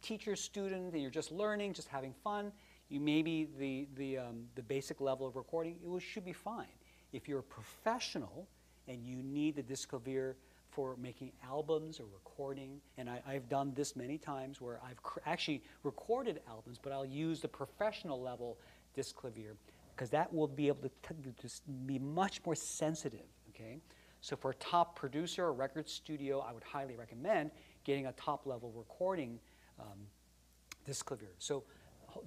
teacher, student, and you're just learning, just having fun, you maybe the, the, um, the basic level of recording, it should be fine. If you're a professional and you need the Disklavier for making albums or recording, and I, have done this many times where I've actually recorded albums, but I'll use the professional level Disklavier because that will be able to, to be much more sensitive, okay? So for a top producer or record studio, I would highly recommend getting a top level recording um, Disklavier. So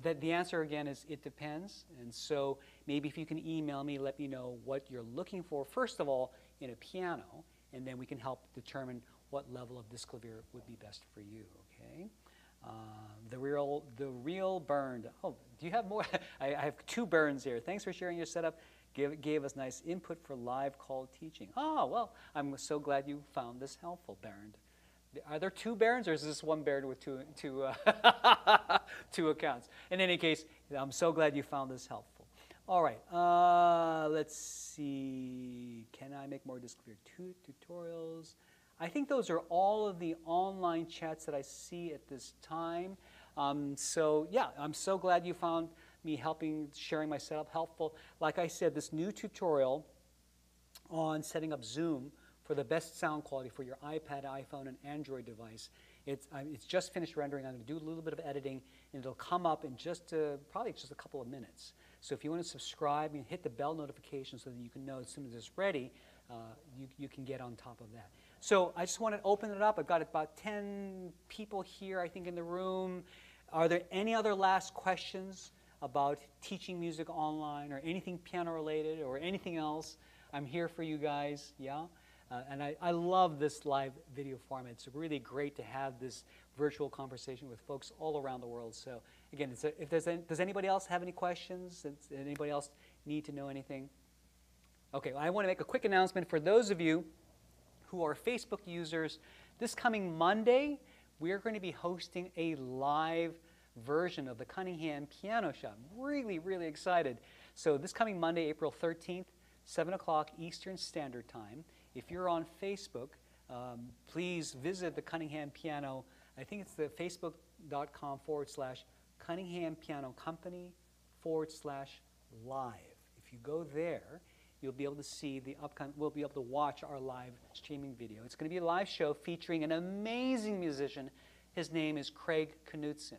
that the answer again is it depends. And so maybe if you can email me, let me know what you're looking for, first of all, in a piano, and then we can help determine what level of Disklavier would be best for you, okay? Uh, the real, the real Bernd. Oh, do you have more? I, I, have two burns here. Thanks for sharing your setup. Give, gave us nice input for live call teaching. Oh, well, I'm so glad you found this helpful, Bernd. Are there two Barons, or is this one Baron with two, two, uh, two accounts? In any case, I'm so glad you found this helpful. All right, uh, let's see. Can I make more Disklavier tutorials? I think those are all of the online chats that I see at this time. Um, so yeah, I'm so glad you found me helping, sharing my setup helpful. Like I said, this new tutorial on setting up Zoom for the best sound quality for your iPad, iPhone, and Android device. It's, uh, it's just finished rendering. I'm going to do a little bit of editing, and it'll come up in just uh, probably just a couple of minutes. So if you want to subscribe and hit the bell notification so that you can know as soon as it's ready, uh, you, you can get on top of that. So I just want to open it up. I've got about 10 people here, I think, in the room. Are there any other last questions about teaching music online or anything piano related or anything else? I'm here for you guys, yeah? Uh, and I, I love this live video format. It's really great to have this virtual conversation with folks all around the world. So again, a, if there's any, does anybody else have any questions? Does anybody else need to know anything? Okay, well, I want to make a quick announcement for those of you who are Facebook users. This coming Monday, we're going to be hosting a live version of the Cunningham Piano Show. I'm really, really excited. So this coming Monday, April 13th, 7 o'clock Eastern Standard Time. If you're on Facebook, um, please visit the Cunningham Piano. I think it's the facebook.com forward slash Cunningham Piano Company forward slash live. If you go there, you'll be able to see the upcoming, we'll be able to watch our live streaming video. It's going to be a live show featuring an amazing musician. His name is Craig Knutson.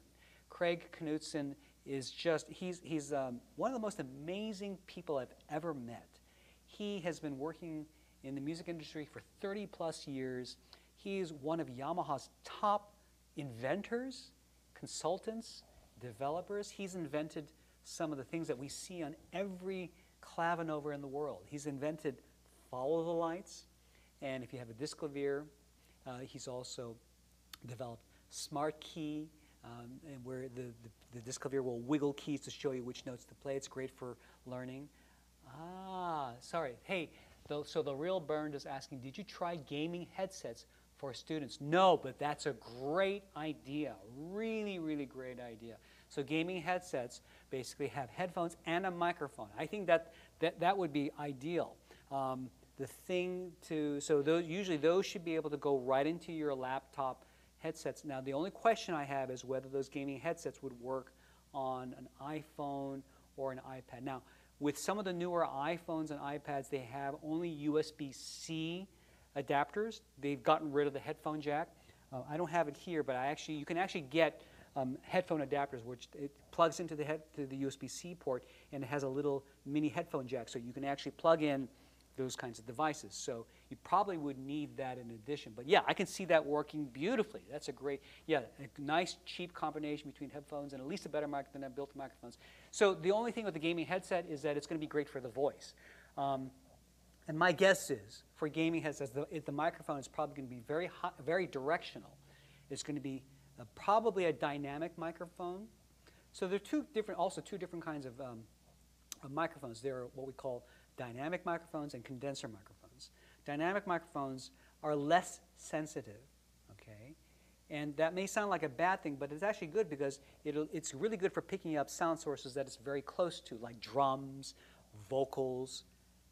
Craig Knutson is just, he's, he's um, one of the most amazing people I've ever met. He has been working in the music industry for 30 plus years. He's one of Yamaha's top inventors, consultants, developers. He's invented some of the things that we see on every clavinova in the world. He's invented follow the lights, and if you have a Disklavier, uh, he's also developed smart key, um, where the, the, the Disklavier will wiggle keys to show you which notes to play. It's great for learning. Ah, sorry. Hey, so the real Bernd is asking, did you try gaming headsets for students? No, but that's a great idea. Really, really great idea. So gaming headsets basically have headphones and a microphone. I think that that, that would be ideal. Um, the thing to, so those, usually those should be able to go right into your laptop headsets. Now the only question I have is whether those gaming headsets would work on an iPhone or an iPad. Now, with some of the newer iPhones and iPads, they have only USB-C adapters. They've gotten rid of the headphone jack. Uh, I don't have it here, but I actually you can actually get um, headphone adapters, which it plugs into the head, to the USB-C port, and it has a little mini headphone jack, so you can actually plug in those kinds of devices. So you probably would need that in addition. But yeah, I can see that working beautifully. That's a great, yeah, a nice cheap combination between headphones and at least a better mic than built microphones. So the only thing with the gaming headset is that it's going to be great for the voice. Um, and my guess is for gaming headsets, the, the microphone is probably going to be very, hot, very directional. It's going to be a, probably a dynamic microphone. So there are two different, also two different kinds of, um, of microphones. There are what we call dynamic microphones and condenser microphones. Dynamic microphones are less sensitive, okay? And that may sound like a bad thing, but it's actually good because it's really good for picking up sound sources that it's very close to, like drums, vocals.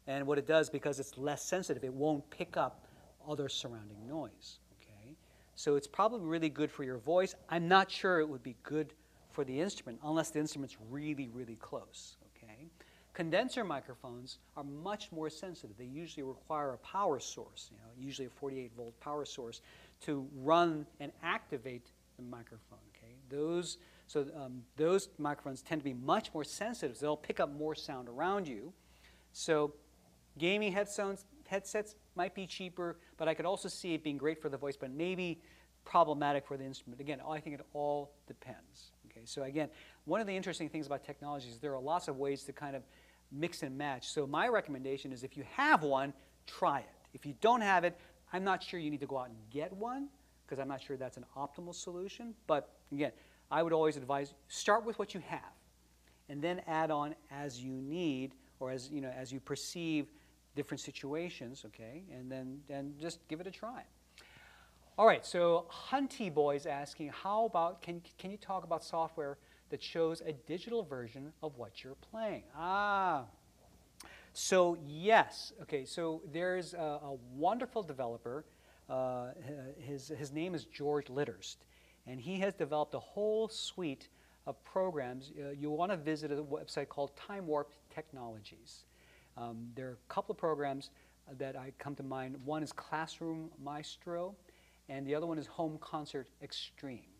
And what it does, because it's less sensitive, it won't pick up other surrounding noise, okay? So it's probably really good for your voice. I'm not sure it would be good for the instrument unless the instrument's really, really close. Condenser microphones are much more sensitive. They usually require a power source, you know, usually a 48 volt power source, to run and activate the microphone. Okay? Those, so um, those microphones tend to be much more sensitive. So they'll pick up more sound around you. So gaming headphones, headsets might be cheaper, but I could also see it being great for the voice, but maybe problematic for the instrument. Again, I think it all depends. Okay, so again, one of the interesting things about technology is there are lots of ways to kind of mix and match. So my recommendation is if you have one, try it. If you don't have it, I'm not sure you need to go out and get one because I'm not sure that's an optimal solution. But again, I would always advise start with what you have and then add on as you need or as you know as you perceive different situations, okay? And then and just give it a try. All right, so Hunty Boy is asking, how about, can, can you talk about software that shows a digital version of what you're playing? Ah, so yes, okay, so there's a, a wonderful developer. Uh, his, his name is George Litterst, and he has developed a whole suite of programs. Uh, you want to visit a website called Time Warp Technologies. Um, there are a couple of programs that I come to mind. One is Classroom Maestro, and the other one is Home Concert Extreme.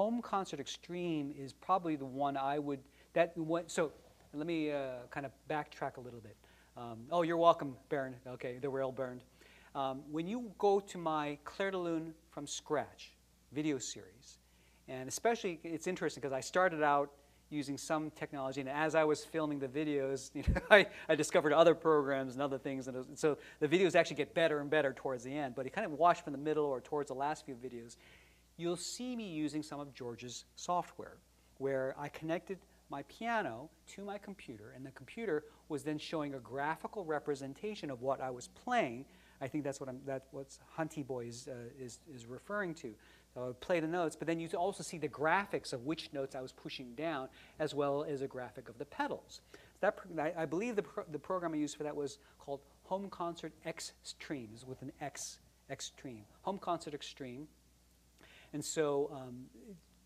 Home Concert Extreme is probably the one I would, that went, so let me uh, kind of backtrack a little bit. Um, oh, you're welcome, Baron. Okay, the rail Bernd. Um, when you go to my Clair de Lune from scratch video series, and especially it's interesting because I started out using some technology. And as I was filming the videos, you know, I, I, discovered other programs and other things. And, so the videos actually get better and better towards the end. But you kind of watch from the middle or towards the last few videos, you'll see me using some of George's software, where I connected my piano to my computer, and the computer was then showing a graphical representation of what I was playing. I think that's what I'm, that what Hunty Boy is, uh, is, is referring to. So I would play the notes, but then you also see the graphics of which notes I was pushing down, as well as a graphic of the pedals. That, I, believe the, pro, the program I used for that was called Home Concert Extremes with an X, Extreme. Home Concert Extreme. And so um,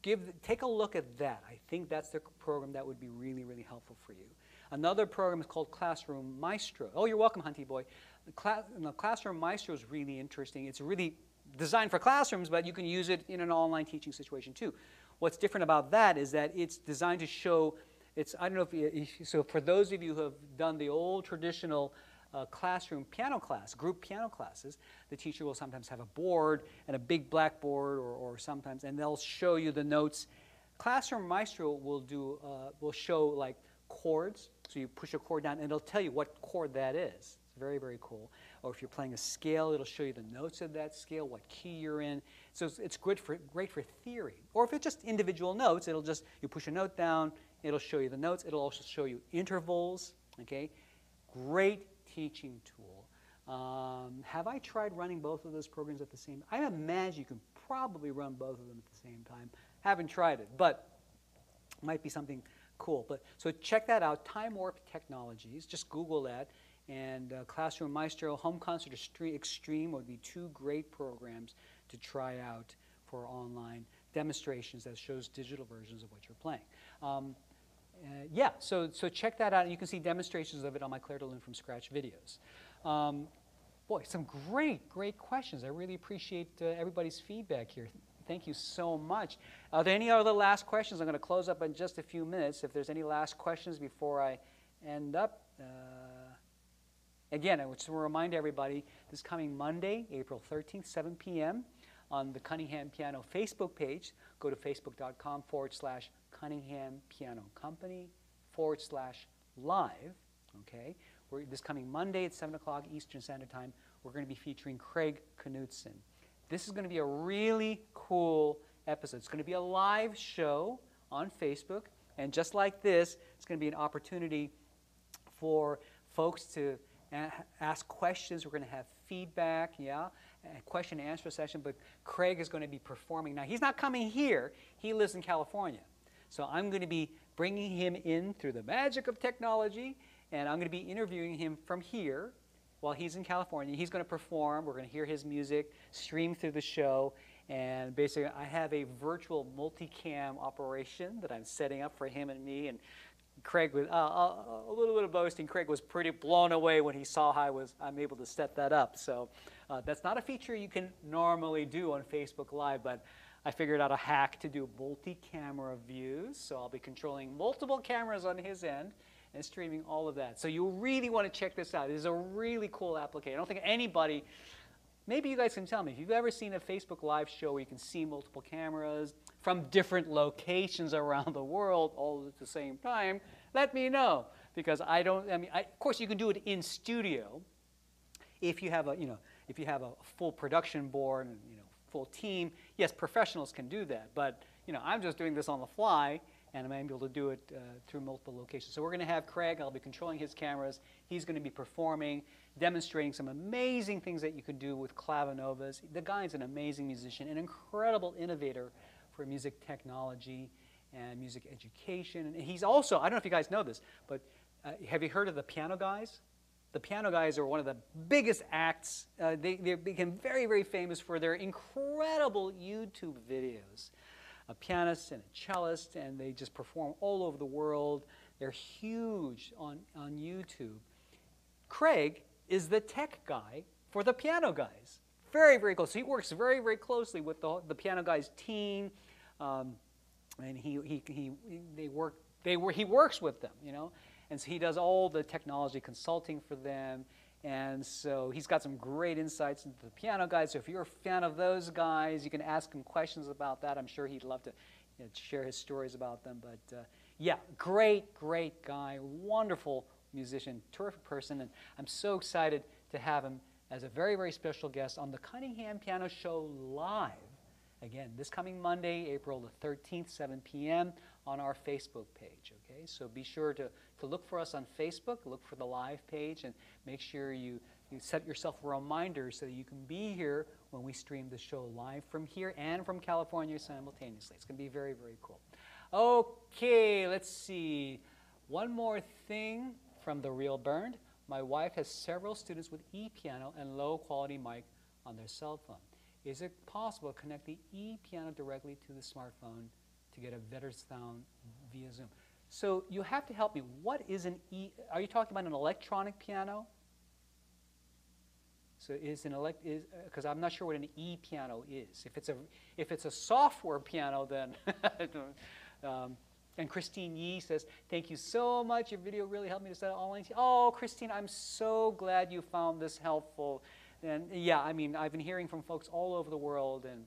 give, take a look at that. I think that's the program that would be really, really helpful for you. Another program is called Classroom Maestro. Oh, you're welcome, Hunty Boy. The, Cla the Classroom Maestro is really interesting. It's really designed for classrooms, but you can use it in an online teaching situation too. What's different about that is that it's designed to show, it's, I don't know if, you, so for those of you who have done the old traditional classroom piano class, group piano classes, the teacher will sometimes have a board and a big blackboard or, or sometimes, and they'll show you the notes. Classroom Maestro will do, uh, will show like chords. So you push a chord down and it'll tell you what chord that is. It's very, very cool or if you're playing a scale, it'll show you the notes of that scale, what key you're in. So it's, it's good for, great for theory. Or if it's just individual notes, it'll just, you push a note down, it'll show you the notes. It'll also show you intervals, okay? Great teaching tool. Um, have I tried running both of those programs at the same time? I imagine you can probably run both of them at the same time. Haven't tried it, but might be something cool. But so check that out. Time Warp Technologies. Just Google that and uh, Classroom Maestro Home Concert Extreme would be two great programs to try out for online demonstrations that shows digital versions of what you're playing. Um, uh, yeah, so, so check that out. And you can see demonstrations of it on my Clair de Lune from Scratch videos. Um, boy, some great, great questions. I really appreciate uh, everybody's feedback here. Thank you so much. Are there any other last questions? I'm going to close up in just a few minutes. If there's any last questions before I end up. Uh, Again, I just want to remind everybody this coming Monday, April 13th, 7 p.m., on the Cunningham Piano Facebook page. Go to facebook.com forward slash Cunningham Piano Company forward slash live. Okay, we're, this coming Monday at 7 o'clock Eastern Standard Time, we're going to be featuring Craig Knutson. This is going to be a really cool episode. It's going to be a live show on Facebook, and just like this, it's going to be an opportunity for folks to ask questions. We're going to have feedback, yeah, a question and answer session. But Craig is going to be performing. Now, he's not coming here. He lives in California. So I'm going to be bringing him in through the magic of technology, and I'm going to be interviewing him from here while he's in California. He's going to perform. We're going to hear his music, stream through the show, And basically, I have a virtual multicam operation that I'm setting up for him and me. And Craig was uh, uh, a little bit of boasting. Craig was pretty blown away when he saw how I was I'm able to set that up. So uh, that's not a feature you can normally do on Facebook Live, but I figured out a hack to do multi-camera views. So I'll be controlling multiple cameras on his end and streaming all of that. So you really want to check this out. It is a really cool application. I don't think anybody Maybe you guys can tell me if you've ever seen a Facebook Live show where you can see multiple cameras from different locations around the world all at the same time. Let me know because I don't. I mean, I, of course, you can do it in studio if you have a you know if you have a full production board and full team. Yes, professionals can do that, but you know I'm just doing this on the fly and I'm able to do it uh, through multiple locations. So we're going to have Craig. I'll be controlling his cameras. He's going to be performing demonstrating some amazing things that you can do with clavinovas. The guy's an amazing musician, an incredible innovator for music technology and music education. And he's also, I don't know if you guys know this, but uh, have you heard of the Piano Guys? The Piano Guys are one of the biggest acts. Uh, they, they became very, very famous for their incredible YouTube videos. A pianist and a cellist, and they just perform all over the world. They're huge on, on YouTube. Craig is the tech guy for the piano guys. Very, very close. So he works very, very closely with the, the piano guys team. Um, and he, he, he, they work, they were, he works with them, you know. And so he does all the technology consulting for them. And so he's got some great insights into the piano guys. So if you're a fan of those guys, you can ask him questions about that. I'm sure he'd love to you know, share his stories about them. But uh, yeah, great, great guy, wonderful musician, terrific person, and I'm so excited to have him as a very, very special guest on the Cunningham Piano Show Live. Again, this coming Monday, April the 13th, 7 p.m. on our Facebook page. Okay, so be sure to, to look for us on Facebook, look for the live page, and make sure you, you set yourself a reminder so that you can be here when we stream the show live from here and from California simultaneously. It's going to be very, very cool. Okay, let's see. One more thing from The Real Bernd. My wife has several students with e-piano and low quality mic on their cell phone. Is it possible to connect the e-piano directly to the smartphone to get a better sound via Zoom? So you have to help me. What is an e? Are you talking about an electronic piano? So is an elect is because uh, I'm not sure what an e piano is. If it's a if it's a software piano, then um, and Christine Yee says, Thank you so much. Your video really helped me to set up online. Oh, Christine, I'm so glad you found this helpful. And yeah, I mean, I've been hearing from folks all over the world, and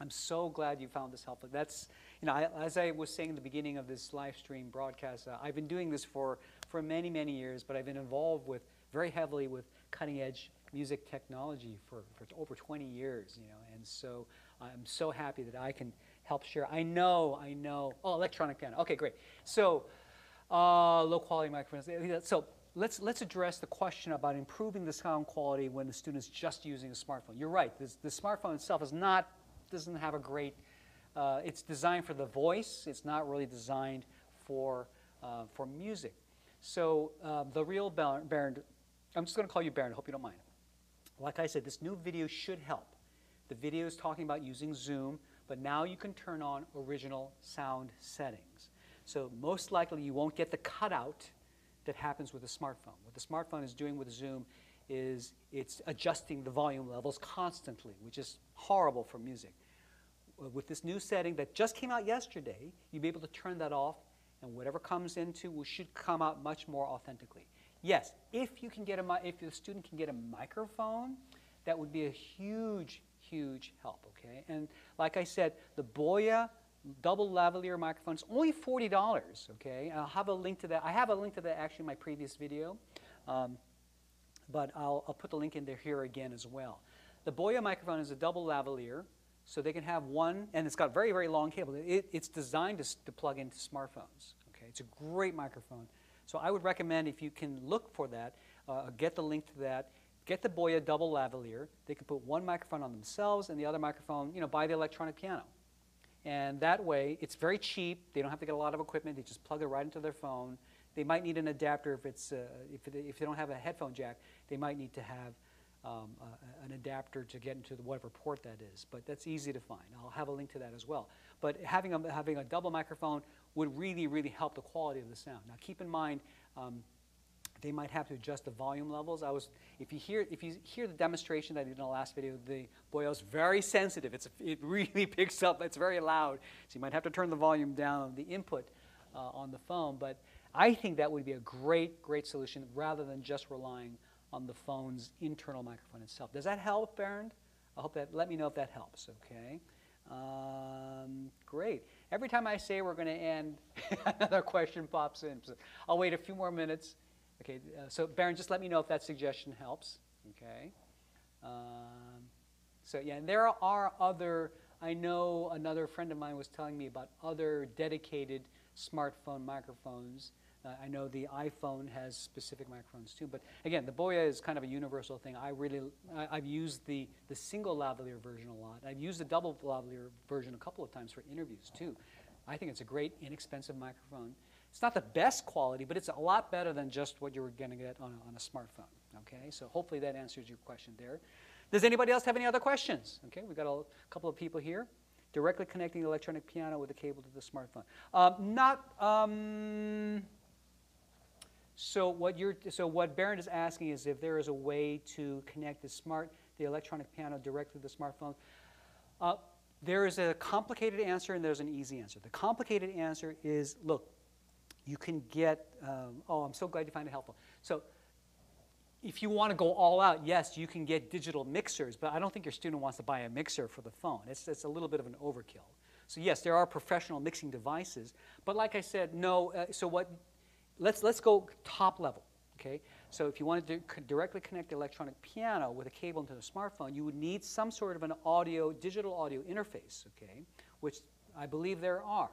I'm so glad you found this helpful. That's, you know, I, as I was saying at the beginning of this live stream broadcast, uh, I've been doing this for, for many, many years, but I've been involved with very heavily with cutting edge music technology for, for over 20 years, you know, and so I'm so happy that I can help share. I know, I know. Oh, electronic piano. Okay, great. So, uh, low quality microphones. So let's let's address the question about improving the sound quality when the student is just using a smartphone. You're right. This, the smartphone itself is not doesn't have a great. Uh, it's designed for the voice. It's not really designed for uh, for music. So uh, the real Baron, I'm just going to call you Baron. I hope you don't mind. Like I said, this new video should help. The video is talking about using Zoom but now you can turn on original sound settings. So most likely you won't get the cutout that happens with a smartphone. What the smartphone is doing with Zoom is it's adjusting the volume levels constantly, which is horrible for music. With this new setting that just came out yesterday, you'll be able to turn that off and whatever comes into will, should come out much more authentically. Yes, if you can get a if the student can get a microphone, that would be a huge huge help, okay? And like I said, the Boya double lavalier microphone is only $40, okay? I'll have a link to that. I have a link to that actually in my previous video, um, but I'll, I'll put the link in there here again as well. The Boya microphone is a double lavalier, so they can have one, and it's got very, very long cable. It, it's designed to, to plug into smartphones, okay? It's a great microphone. So I would recommend if you can look for that, uh, get the link to that get the Boya double lavalier. They can put one microphone on themselves and the other microphone, you know, buy the electronic piano. And that way, it's very cheap. They don't have to get a lot of equipment. They just plug it right into their phone. They might need an adapter if, it's, uh, if, if they don't have a headphone jack. They might need to have um, an adapter to get into the whatever port that is. But that's easy to find. I'll have a link to that as well. But having a, having a double microphone would really, really help the quality of the sound. Now keep in mind, um, they might have to adjust the volume levels. I was, if you hear, if you hear the demonstration that I did in the last video, the Boya's very sensitive. It's, it really picks up. It's very loud. So you might have to turn the volume down, the input uh, on the phone. But I think that would be a great, great solution rather than just relying on the phone's internal microphone itself. Does that help, Bernd? I hope that, let me know if that helps, okay? Um, great. Every time I say we're going to end, another question pops in. So I'll wait a few more minutes Okay, uh, so Baron, just let me know if that suggestion helps. Okay. Um, so yeah, and there are other. I know another friend of mine was telling me about other dedicated smartphone microphones. Uh, I know the iPhone has specific microphones too, but again, the Boya is kind of a universal thing. I really, I, have used the, the single lavalier version a lot. I've used the double lavalier version a couple of times for interviews too. I think it's a great, inexpensive microphone. It's not the best quality, but it's a lot better than just what you were going to get on a, on a smartphone. Okay, so hopefully that answers your question there. Does anybody else have any other questions? Okay, we've got a couple of people here. Directly connecting the electronic piano with a cable to the smartphone. Um, not. Um, so what you're so what Baron is asking is if there is a way to connect the smart the electronic piano directly to the smartphone. Uh, there is a complicated answer and there's an easy answer. The complicated answer is look, you can get, um, oh, I'm so glad you find it helpful. So if you want to go all out, yes, you can get digital mixers, but I don't think your student wants to buy a mixer for the phone. It's, it's a little bit of an overkill. So yes, there are professional mixing devices, but like I said, no, uh, so what, let's, let's go top level, okay? So if you wanted to directly connect the electronic piano with a cable into the smartphone, you would need some sort of an audio, digital audio interface, okay, which I believe there are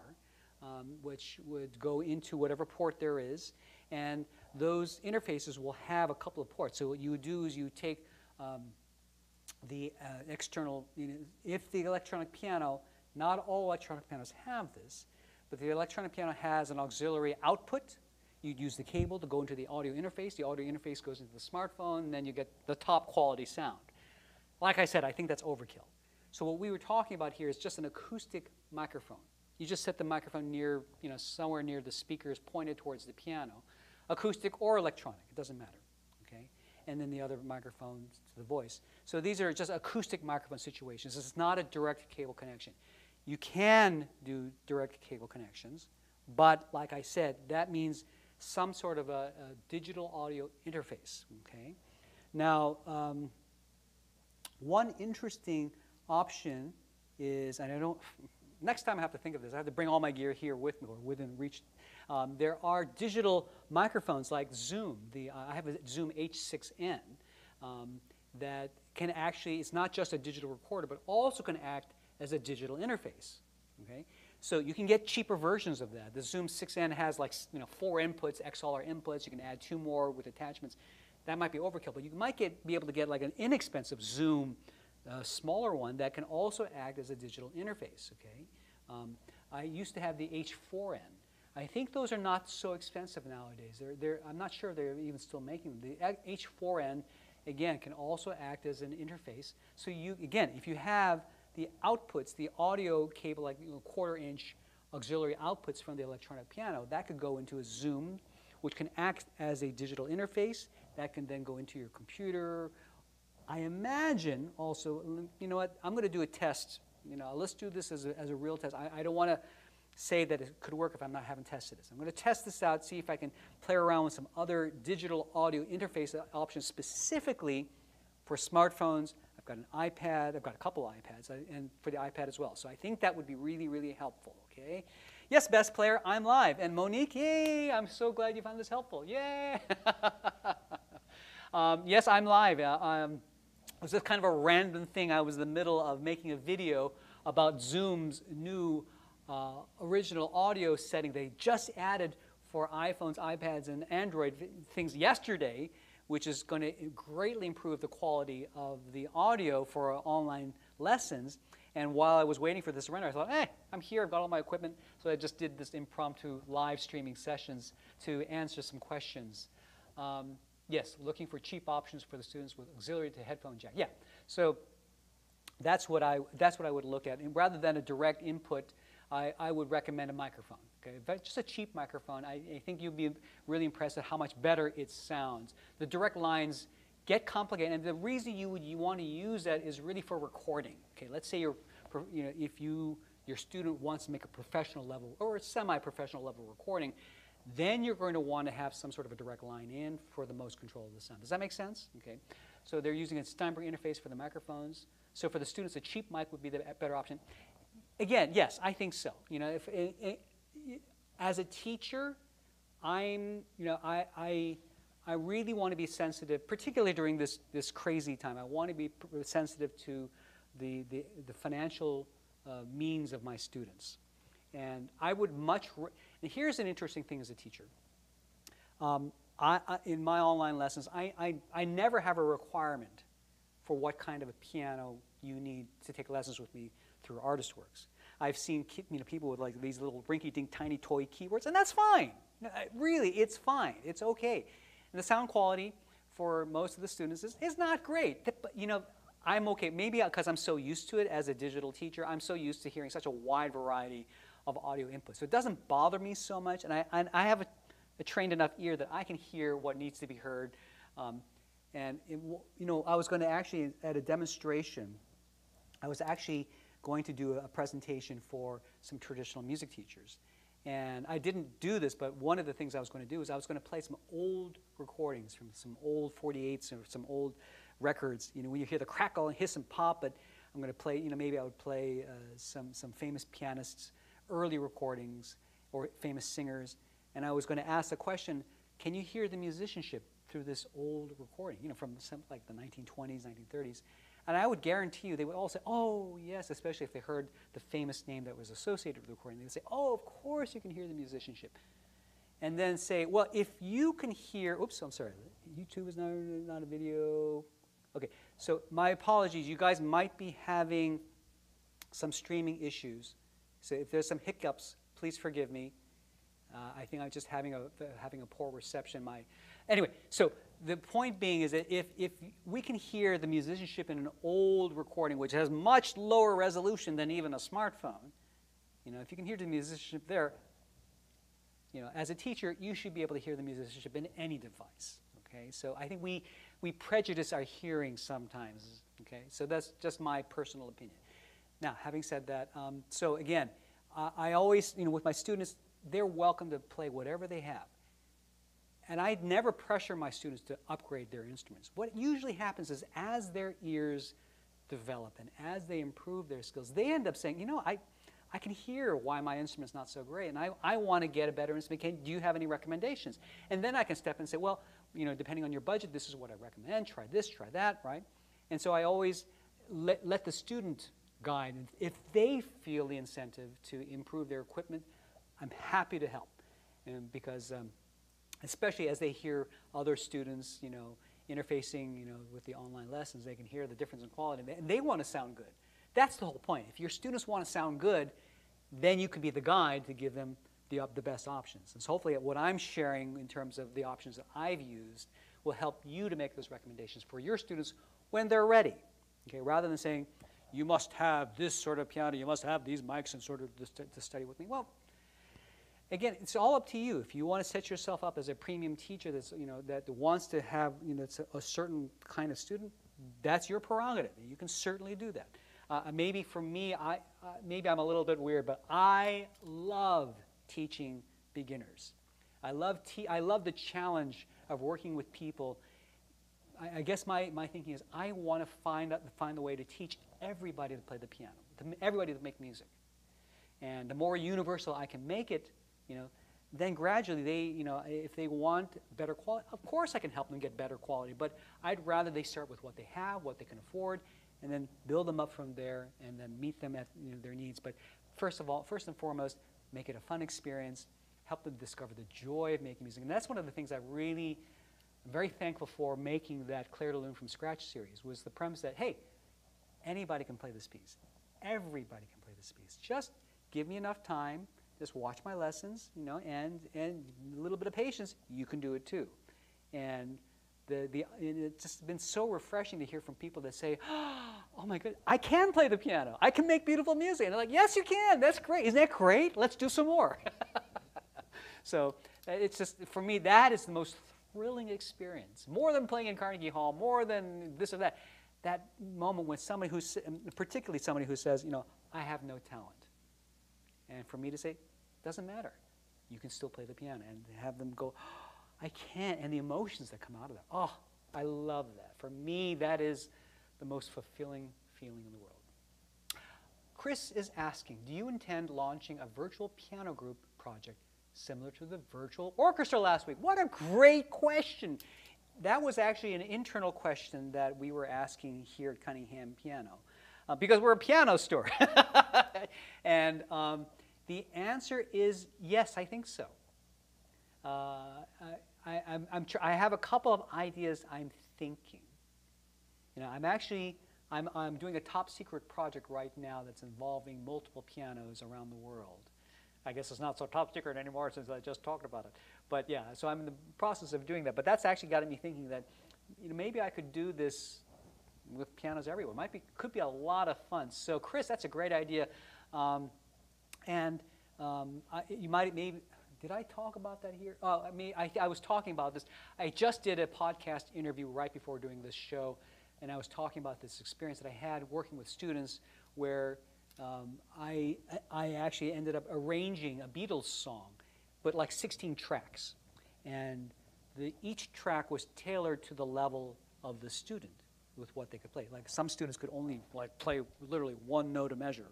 um, which would go into whatever port there is. And those interfaces will have a couple of ports. So what you do is you take um, the uh, external, you know, if the electronic piano, not all electronic pianos have this, but the electronic piano has an auxiliary output. You'd use the cable to go into the audio interface. The audio interface goes into the smartphone, and then you get the top quality sound. Like I said, I think that's overkill. So what we were talking about here is just an acoustic microphone. You just set the microphone near, you know, somewhere near the speakers pointed towards the piano, acoustic or electronic, it doesn't matter, okay? And then the other microphone to the voice. So these are just acoustic microphone situations. It's not a direct cable connection. You can do direct cable connections, but like I said, that means some sort of a, a digital audio interface, okay? Now, um, one interesting option is, and I don't, next time I have to think of this, I have to bring all my gear here with me or within reach. Um, there are digital microphones like Zoom. The, I have a Zoom H6n um, that can actually, it's not just a digital recorder, but also can act as a digital interface. Okay? So you can get cheaper versions of that. The Zoom 6N has like you know four inputs, XLR inputs. You can add two more with attachments. That might be overkill, but you might get, be able to get like an inexpensive Zoom a smaller one that can also act as a digital interface, okay? Um, I used to have the H4n. I think those are not so expensive nowadays. They're, they're, I'm not sure they're even still making them. The H4n, again, can also act as an interface. So you, again, if you have the outputs, the audio cable, like you know, quarter inch auxiliary outputs from the electronic piano, that could go into a Zoom, which can act as a digital interface. That can then go into your computer I imagine also, you know what, I'm going to do a test. You know, let's do this as a, as a real test. I, I don't want to say that it could work if I'm not having tested this. I'm going to test this out, see if I can play around with some other digital audio interface options specifically for smartphones. I've got an iPad, I've got a couple iPads, uh, and for the iPad as well. So I think that would be really, really helpful, okay? Yes, best player, I'm live. And Monique, yay, I'm so glad you found this helpful. Yay! um, yes, I'm live. Uh, um, it was just kind of a random thing. I was in the middle of making a video about Zoom's new uh, original audio setting they just added for iPhones, iPads, and Android things yesterday, which is going to greatly improve the quality of the audio for our online lessons. And while I was waiting for this render, I thought, hey, I'm here, I've got all my equipment. So I just did this impromptu live streaming sessions to answer some questions. Um, Yes, looking for cheap options for the students with auxiliary to headphone jack. Yeah, so that's what I, that's what I would look at. And rather than a direct input, I, I would recommend a microphone. Okay, just a cheap microphone. I, I think you'd be really impressed at how much better it sounds. The direct lines get complicated, and the reason you would you want to use that is really for recording. Okay, let's say you're, you know, if you your student wants to make a professional level or a semi-professional level recording, then you're going to want to have some sort of a direct line in for the most control of the sound. Does that make sense? Okay. So they're using a Steinberg interface for the microphones. So for the students, a cheap mic would be the better option. Again, yes, I think so. You know, if, it, it, as a teacher, I'm, you know, I, I, I really want to be sensitive, particularly during this, this crazy time. I want to be sensitive to the, the, the financial uh, means of my students. And I would much, and here's an interesting thing as a teacher. Um, I, I, in my online lessons, I, I, I never have a requirement for what kind of a piano you need to take lessons with me through ArtistWorks. I've seen you know, people with like these little rinky-dink tiny toy keyboards, and that's fine. Really, it's fine. It's okay. And the sound quality for most of the students is, is not great. But, you know, I'm okay. Maybe because I'm so used to it as a digital teacher, I'm so used to hearing such a wide variety of audio input. So it doesn't bother me so much, and I, and I have a, a trained enough ear that I can hear what needs to be heard. Um, and, it, you know, I was going to actually, at a demonstration, I was actually going to do a presentation for some traditional music teachers. And I didn't do this, but one of the things I was going to do is I was going to play some old recordings from some old 48s or some old records. You know, when you hear the crackle and hiss and pop, but I'm going to play, you know, maybe I would play uh, some, some famous pianists' early recordings or famous singers. And I was going to ask the question, can you hear the musicianship through this old recording, you know, from some, like the 1920s, 1930s? And I would guarantee you they would all say, oh, yes, especially if they heard the famous name that was associated with the recording. They would say, oh, of course you can hear the musicianship. And then say, well, if you can hear, oops, I'm sorry, YouTube is not, not a video. Okay, so my apologies. You guys might be having some streaming issues. So if there's some hiccups, please forgive me. Uh, I think I'm just having a, having a poor reception. My, anyway, so the point being is that if, if we can hear the musicianship in an old recording, which has much lower resolution than even a smartphone, you know, if you can hear the musicianship there, you know, as a teacher, you should be able to hear the musicianship in any device. Okay, so I think we, we prejudice our hearing sometimes. Okay, so that's just my personal opinion. Now, having said that, um, so again, uh, I always, you know, with my students, they're welcome to play whatever they have. And I never pressure my students to upgrade their instruments. What usually happens is as their ears develop and as they improve their skills, they end up saying, you know, I, I can hear why my instrument's not so great, and I, I want to get a better instrument. Can, do you have any recommendations? And then I can step in and say, well, you know, depending on your budget, this is what I recommend. Try this, try that, right? And so I always let, let the student guide. If they feel the incentive to improve their equipment, I'm happy to help. And because um, especially as they hear other students, you know, interfacing, you know, with the online lessons, they can hear the difference in quality, and they want to sound good. That's the whole point. If your students want to sound good, then you can be the guide to give them the, the best options. And so hopefully what I'm sharing in terms of the options that I've used will help you to make those recommendations for your students when they're ready. Okay, rather than saying, you must have this sort of piano, you must have these mics and sort of to, to study with me. Well, again, it's all up to you. If you want to set yourself up as a premium teacher that's, you know, that wants to have you know, a, a certain kind of student, that's your prerogative. You can certainly do that. Uh, maybe for me, I, uh, maybe I'm a little bit weird, but I love teaching beginners. I love, te- I love the challenge of working with people. I, I guess my, my thinking is I want to find, out, find a way to teach everybody to play the piano, to everybody to make music. And the more universal I can make it, you know, then gradually they, you know, if they want better quality, of course I can help them get better quality, but I'd rather they start with what they have, what they can afford, and then build them up from there and then meet them at you know, their needs. But first of all, first and foremost, make it a fun experience, help them discover the joy of making music. And that's one of the things I really am very thankful for making that Clair de Lune from Scratch series was the premise that, hey, anybody can play this piece. Everybody can play this piece. Just give me enough time just watch my lessons, you know, and, and a little bit of patience, you can do it too. And the, the, it's just been so refreshing to hear from people that say, oh my God, I can play the piano. I can make beautiful music. And they're like, yes, you can. That's great. Isn't that great? Let's do some more. so uh, it's just, for me, that is the most thrilling experience. More than playing in Carnegie Hall, more than this or that. That moment when somebody who's, particularly somebody who says, you know, I have no talent. And for me to say, doesn't matter. You can still play the piano and have them go, I can't. And the emotions that come out of that. Oh, I love that. For me, that is the most fulfilling feeling in the world. Chris is asking Do you intend launching a virtual piano group project similar to the virtual orchestra last week? What a great question! That was actually an internal question that we were asking here at Cunningham Piano uh, because we're a piano store. and um, the answer is yes, I think so. Uh, I, I'm, I'm I have a couple of ideas I'm thinking. You know, I'm actually I'm, I'm doing a top secret project right now that's involving multiple pianos around the world. I guess it's not so top secret anymore since I just talked about it. But yeah, so I'm in the process of doing that. But that's actually got me thinking that you know, maybe I could do this with pianos everywhere. Might be, could be a lot of fun. So Chris, that's a great idea. Um, and um, I, you might maybe did I talk about that here? Oh, I mean, I, I was talking about this. I just did a podcast interview right before doing this show, and I was talking about this experience that I had working with students where um, I, I actually ended up arranging a Beatles song, but like 16 tracks. And the, each track was tailored to the level of the student with what they could play. Like some students could only like play literally one note a measure,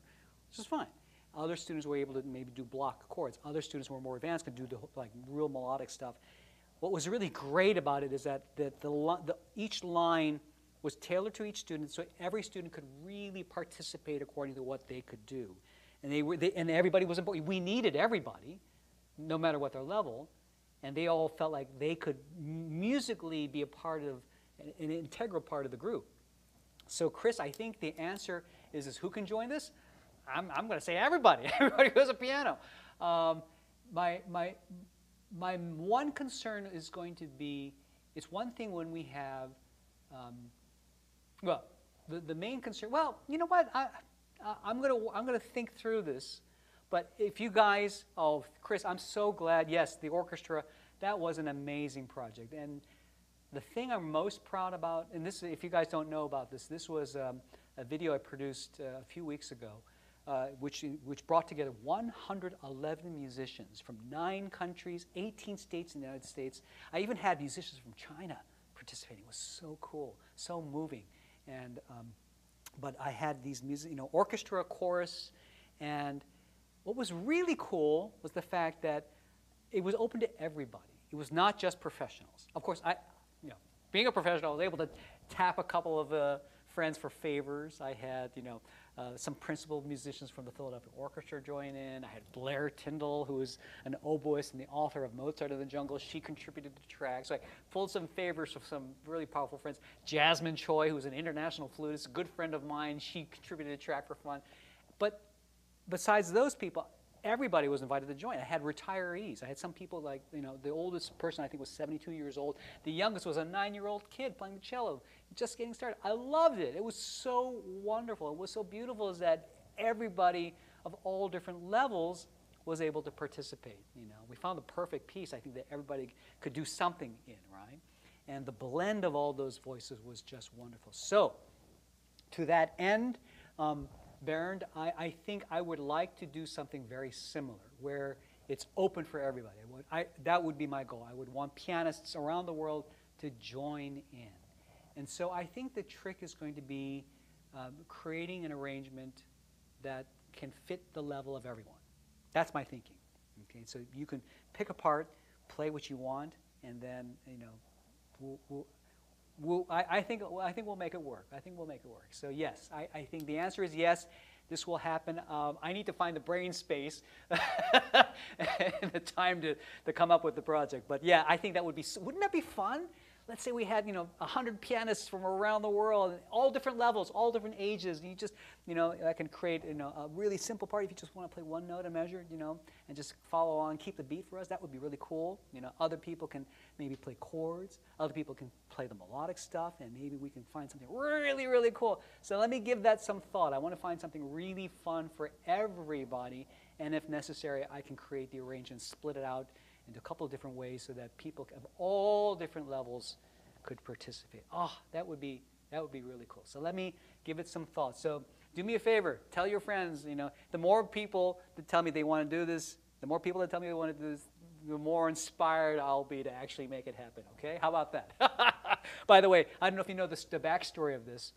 which is fine. Other students were able to maybe do block chords. Other students who were more advanced could do the, like real melodic stuff. What was really great about it is that, that the, the, each line was tailored to each student, so every student could really participate according to what they could do. And, they were, they, and everybody was important. We needed everybody, no matter what their level, and they all felt like they could musically be a part of, an, an integral part of the group. So Chris, I think the answer is, is who can join this? I'm, I'm going to say everybody, everybody who has a piano. Um, my, my, my one concern is going to be, it's one thing when we have, um, well, the, the main concern, well, you know what, I, I, am going to I'm going to think through this. But if you guys, oh, Chris, I'm so glad, yes, the orchestra, that was an amazing project. And the thing I'm most proud about, and this, if you guys don't know about this, this was um, a video I produced uh, a few weeks ago uh, which, which brought together 111 musicians from nine countries, 18 states in the United States. I even had musicians from China participating. It was so cool, so moving. And, um, but I had these music, you know, orchestra, chorus, and what was really cool was the fact that it was open to everybody. It was not just professionals. Of course, I, you know, being a professional, I was able to tap a couple of uh, friends for favors. I had, you know, uh, some principal musicians from the Philadelphia Orchestra join in. I had Blair Tindall, who is an oboist and the author of Mozart in the Jungle. She contributed to the track. So I pulled some favors from some really powerful friends. Jasmine Choi, who's an international flutist, a good friend of mine, she contributed a track for fun. But besides those people, everybody was invited to join. I had retirees. I had some people like, you know, the oldest person I think was 72 years old. The youngest was a nine-year-old kid playing the cello, just getting started. I loved it. It was so wonderful. It was so beautiful is that everybody of all different levels was able to participate. You know, we found the perfect piece. I think that everybody could do something in, right? And the blend of all those voices was just wonderful. So, to that end, um, Bernd, I, I, think I would like to do something very similar where it's open for everybody. I, that would be my goal. I would want pianists around the world to join in. And so I think the trick is going to be um, creating an arrangement that can fit the level of everyone. That's my thinking. Okay, so you can pick apart, play what you want, and then you know, we'll, we'll, we'll, I, I, think, I think we'll make it work. I think we'll make it work. So yes, I, I think the answer is yes. This will happen. Um, I need to find the brain space and the time to, to come up with the project. But yeah, I think that would be, wouldn't that be fun? Let's say we had, you know, 100 pianists from around the world, all different levels, all different ages. And you just, you know, I can create, you know, a really simple part if you just want to play one note a measure, you know, and just follow on, keep the beat for us. That would be really cool. You know, other people can maybe play chords. Other people can play the melodic stuff, and maybe we can find something really, really cool. So let me give that some thought. I want to find something really fun for everybody, and if necessary, I can create the arrangement, split it out into a couple of different ways so that people of all different levels could participate. Oh, that would be that would be really cool. So let me give it some thought. So do me a favor, tell your friends, you know, the more people that tell me they want to do this, the more people that tell me they want to do this, the more inspired I'll be to actually make it happen, okay? How about that? By the way, I don't know if you know this, the backstory of this.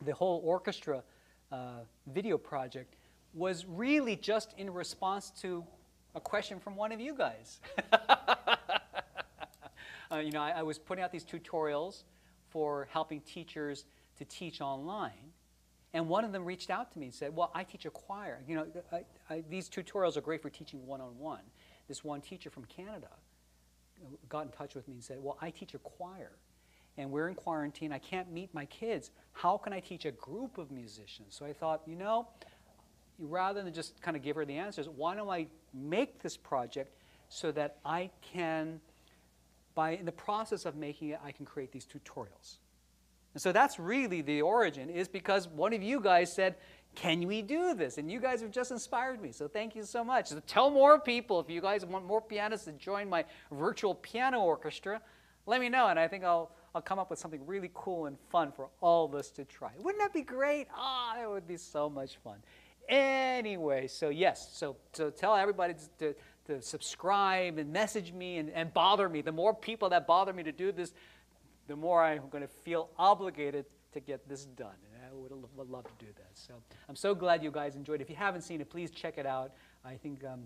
The whole orchestra uh, video project was really just in response to a question from one of you guys. uh, you know, I, I, was putting out these tutorials for helping teachers to teach online. And one of them reached out to me and said, well, I teach a choir. You know, I, I, these tutorials are great for teaching one-on-one. This one teacher from Canada got in touch with me and said, well, I teach a choir. And we're in quarantine. I can't meet my kids. How can I teach a group of musicians? So I thought, you know, rather than just kind of give her the answers, why don't I make this project so that I can, by in the process of making it, I can create these tutorials. And so that's really the origin, is because one of you guys said, can we do this? And you guys have just inspired me, so thank you so much. So tell more people, if you guys want more pianists to join my virtual piano orchestra, let me know, and I think I'll, I'll come up with something really cool and fun for all of us to try. Wouldn't that be great? Ah, oh, it would be so much fun. Anyway, so yes, so, so tell everybody to, to, subscribe and message me and, and bother me. The more people that bother me to do this, the more I'm going to feel obligated to get this done. And I would, would love to do that. So I'm so glad you guys enjoyed. If you haven't seen it, please check it out. I think um,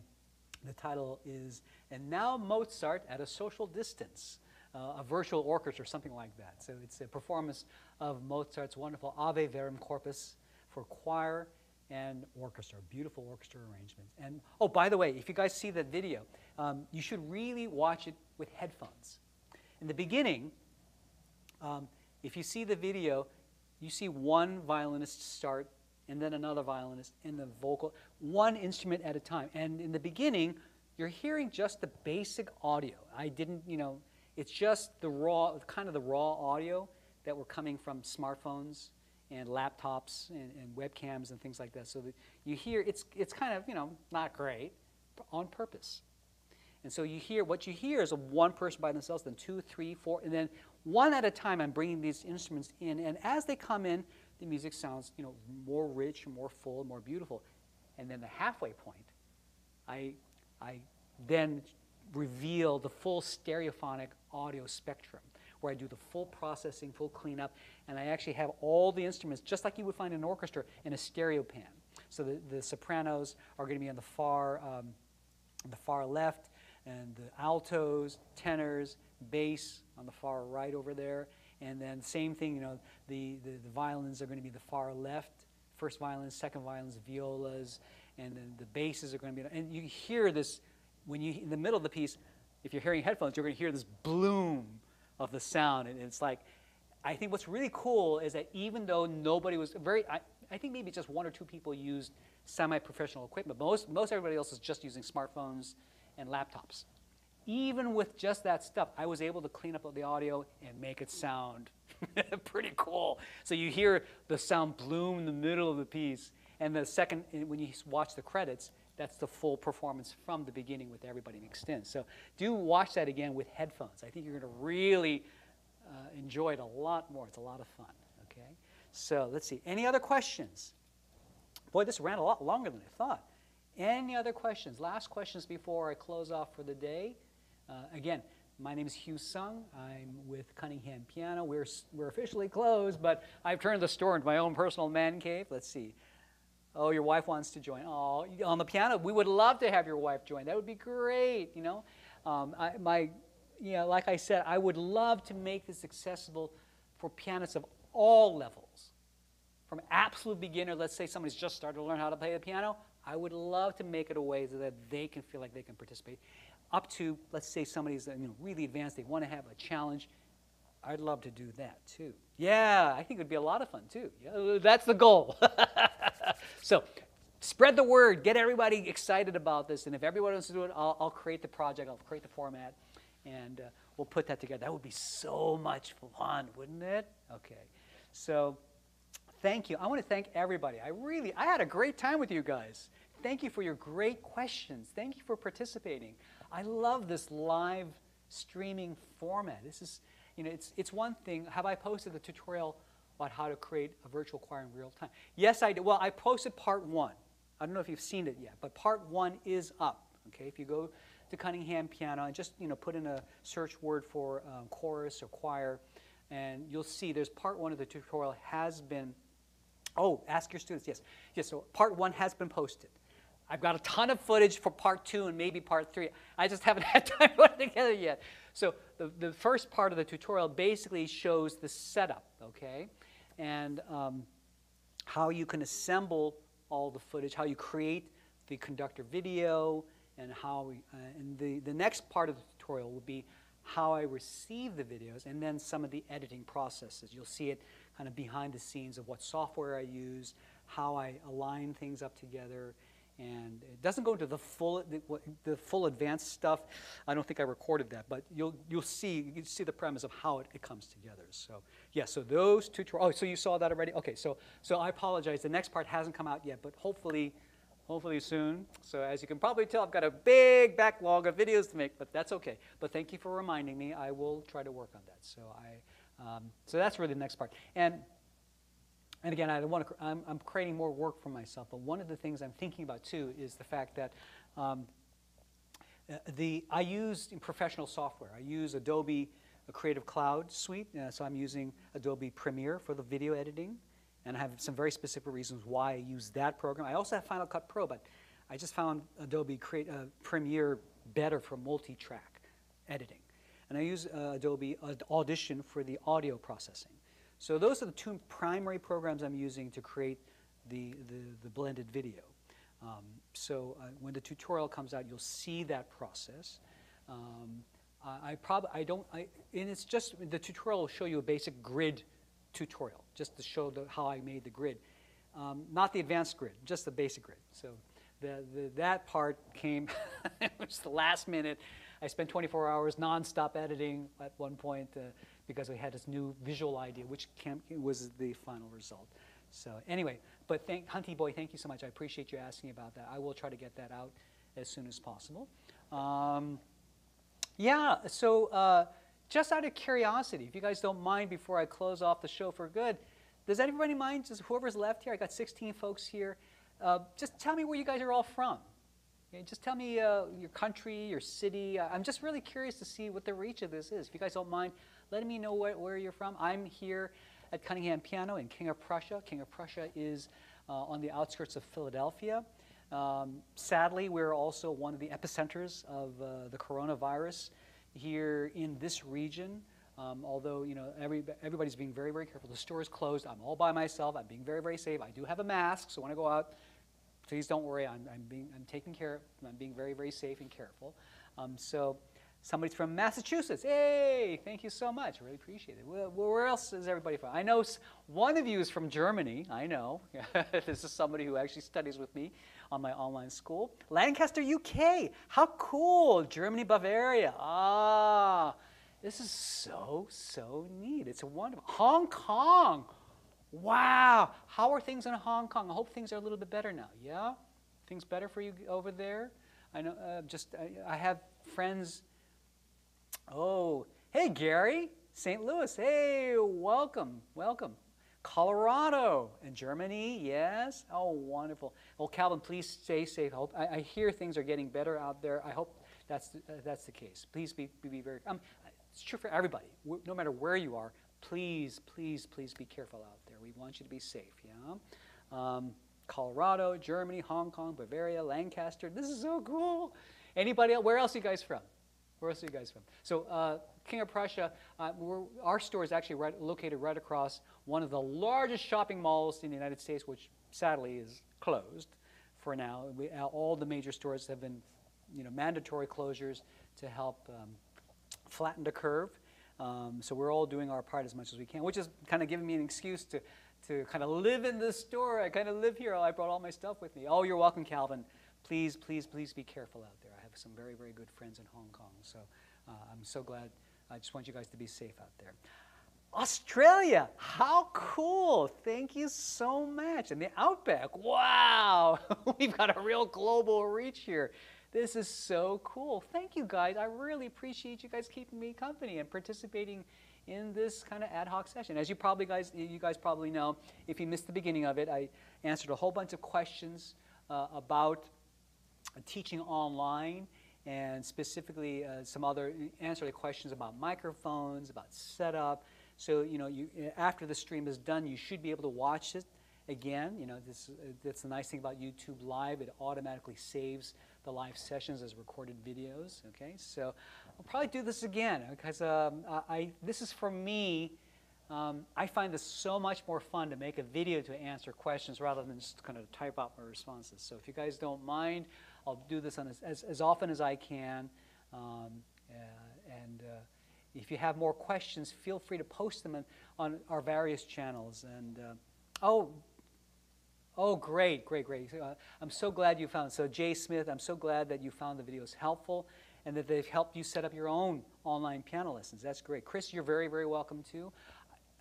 the title is And Now Mozart at a Social Distance. Uh, a virtual orchestra or something like that. So it's a performance of Mozart's wonderful Ave Verum Corpus for choir and orchestra, beautiful orchestra arrangements. And oh, by the way, if you guys see that video, um, you should really watch it with headphones. In the beginning, um, if you see the video, you see one violinist start and then another violinist and the vocal, one instrument at a time. And in the beginning, you're hearing just the basic audio. I didn't, you know, it's just the raw, kind of the raw audio that were coming from smartphones and laptops and, and, webcams and things like that. So that you hear it's it's kind of you know not great, on purpose. And so you hear what you hear is one person by themselves, then two, three, four, and then one at a time. I'm bringing these instruments in, and as they come in, the music sounds you know more rich, more full, more beautiful. And then the halfway point, I I then reveal the full stereophonic audio spectrum where I do the full processing, full cleanup, and I actually have all the instruments, just like you would find in an orchestra, in a stereo pan. So the, the sopranos are going to be on the far, um, the far left, and the altos, tenors, bass on the far right over there, and then same thing, you know, the, the, the violins are going to be the far left, first violins, second violins, violas, and then the basses are going to be, and you hear this, when you, in the middle of the piece, if you're hearing headphones, you're going to hear this bloom of the sound. And it's like, I think what's really cool is that even though nobody was very, I, I think maybe just one or two people used semi-professional equipment. Most, most everybody else is just using smartphones and laptops. Even with just that stuff, I was able to clean up the audio and make it sound pretty cool. So you hear the sound bloom in the middle of the piece, and the second, when you watch the credits, that's the full performance from the beginning with everybody mixed in. So do watch that again with headphones. I think you're going to really uh, enjoy it a lot more. It's a lot of fun. Okay. So let's see. Any other questions? Boy, this ran a lot longer than I thought. Any other questions? Last questions before I close off for the day. Uh, again, my name is Hugh Sung. I'm with Cunningham Piano. We're, we're officially closed, but I've turned the store into my own personal man cave. Let's see. Oh, your wife wants to join. Oh, on the piano, we would love to have your wife join. That would be great, you know. Um, I, my, you know, like I said, I would love to make this accessible for pianists of all levels. From absolute beginner, let's say somebody's just started to learn how to play the piano, I would love to make it a way so that they can feel like they can participate. Up to, let's say somebody's you know, really advanced, they want to have a challenge. I'd love to do that too. Yeah, I think it would be a lot of fun too. Yeah, that's the goal. so spread the word, get everybody excited about this, and if everyone wants to do it, I'll, I'll create the project, I'll create the format, and uh, we'll put that together. That would be so much fun, wouldn't it? Okay, so thank you. I want to thank everybody. I really, I had a great time with you guys. Thank you for your great questions. Thank you for participating. I love this live streaming format. This is, you know, it's, it's one thing. Have I posted the tutorial about how to create a virtual choir in real time? Yes, I did. Well, I posted part one. I don't know if you've seen it yet, but part one is up. Okay, if you go to Cunningham Piano and just you know put in a search word for um, chorus or choir, and you'll see there's part one of the tutorial has been. Oh, ask your students. Yes, yes. So part one has been posted. I've got a ton of footage for part two and maybe part three. I just haven't had time to put it together yet. So the, the first part of the tutorial basically shows the setup, okay? And um, how you can assemble all the footage, how you create the conductor video, and how we, uh, and the, the next part of the tutorial will be how I receive the videos and then some of the editing processes. You'll see it kind of behind the scenes of what software I use, how I align things up together, and it doesn't go into the full the, the, full advanced stuff. I don't think I recorded that, but you'll you'll see you see the premise of how it, it comes together. So yeah, so those two. Oh, so you saw that already? Okay, so so I apologize. The next part hasn't come out yet, but hopefully. Hopefully soon. So as you can probably tell, I've got a big backlog of videos to make, but that's okay. But thank you for reminding me. I will try to work on that. So I, um, so that's really the next part. And and again, I want to, I'm, I'm, creating more work for myself, but one of the things I'm thinking about too is the fact that um, uh, the, I use professional software. I use Adobe Creative Cloud Suite, uh, so I'm using Adobe Premiere for the video editing, and I have some very specific reasons why I use that program. I also have Final Cut Pro, but I just found Adobe Create, uh, Premiere better for multi-track editing. And I use uh, Adobe Audition for the audio processing. So those are the two primary programs I'm using to create the, the, the blended video. Um, so uh, when the tutorial comes out, you'll see that process. Um, I, I probably, I don't, I, and it's just, the tutorial will show you a basic grid tutorial, just to show the, how I made the grid. Um, not the advanced grid, just the basic grid. So the, the, that part came, it was the last minute. I spent 24 hours nonstop editing at one point. Uh, because we had this new visual idea, which was the final result. So anyway, but thank, Hunty Boy, thank you so much. I appreciate you asking about that. I will try to get that out as soon as possible. Um, yeah, so uh, just out of curiosity, if you guys don't mind before I close off the show for good, does anybody mind, just whoever's left here, I got 16 folks here, uh, just tell me where you guys are all from. Okay, just tell me uh, your country, your city. I'm just really curious to see what the reach of this is. If you guys don't mind, letting me know where, where you're from. I'm here at Cunningham Piano in King of Prussia. King of Prussia is uh, on the outskirts of Philadelphia. Um, sadly, we're also one of the epicenters of uh, the coronavirus here in this region. Um, although you know every, everybody's being very very careful. The store is closed. I'm all by myself. I'm being very very safe. I do have a mask, so when I go out, please don't worry. I'm, I'm being I'm taking care. I'm being very very safe and careful. Um, so Somebody's from Massachusetts. Hey, thank you so much. Really appreciate it. Where, where else is everybody from? I know one of you is from Germany. I know. this is somebody who actually studies with me on my online school. Lancaster, UK. How cool. Germany, Bavaria. Ah, this is so, so neat. It's wonderful. Hong Kong. Wow. How are things in Hong Kong? I hope things are a little bit better now. Yeah? Things better for you over there? I know, uh, just, I, I have friends Oh, hey, Gary, St. Louis. Hey, welcome, welcome. Colorado and Germany, yes. Oh, wonderful. Well, Calvin, please stay safe. I, hope, I, I hear things are getting better out there. I hope that's the, uh, that's the case. Please be, be, be very. Um, it's true for everybody. No matter where you are, please, please, please be careful out there. We want you to be safe. Yeah. Um, Colorado, Germany, Hong Kong, Bavaria, Lancaster. This is so cool. Anybody else? Where else are you guys from? Where else are you guys from? So uh, King of Prussia, uh, our store is actually right, located right across one of the largest shopping malls in the United States, which sadly is closed for now. We, uh, all the major stores have been, you know, mandatory closures to help um, flatten the curve. Um, so we're all doing our part as much as we can, which is kind of giving me an excuse to, to kind of live in this store. I kind of live here. I brought all my stuff with me. Oh, you're welcome, Calvin. Please, please, please be careful out there. Some very, very good friends in Hong Kong. So uh, I'm so glad. I just want you guys to be safe out there. Australia, how cool! Thank you so much. And the Outback, wow! We've got a real global reach here. This is so cool. Thank you guys. I really appreciate you guys keeping me company and participating in this kind of ad hoc session. As you probably guys, you guys probably know, if you missed the beginning of it, I answered a whole bunch of questions uh, about teaching online and specifically uh, some other answer the questions about microphones, about setup, so, you know, you, after the stream is done, you should be able to watch it again. You know, this, uh, that's the nice thing about YouTube Live. It automatically saves the live sessions as recorded videos, okay? So I'll probably do this again because um, I, this is for me, um, I find this so much more fun to make a video to answer questions rather than just kind of type out my responses. So if you guys don't mind, I'll do this on as, as, as often as I can. Um, uh, and uh, if you have more questions, feel free to post them in, on our various channels. And uh, oh, oh, great, great, great. I'm so glad you found. So Jay Smith, I'm so glad that you found the videos helpful and that they've helped you set up your own online piano lessons. That's great. Chris, you're very, very welcome too.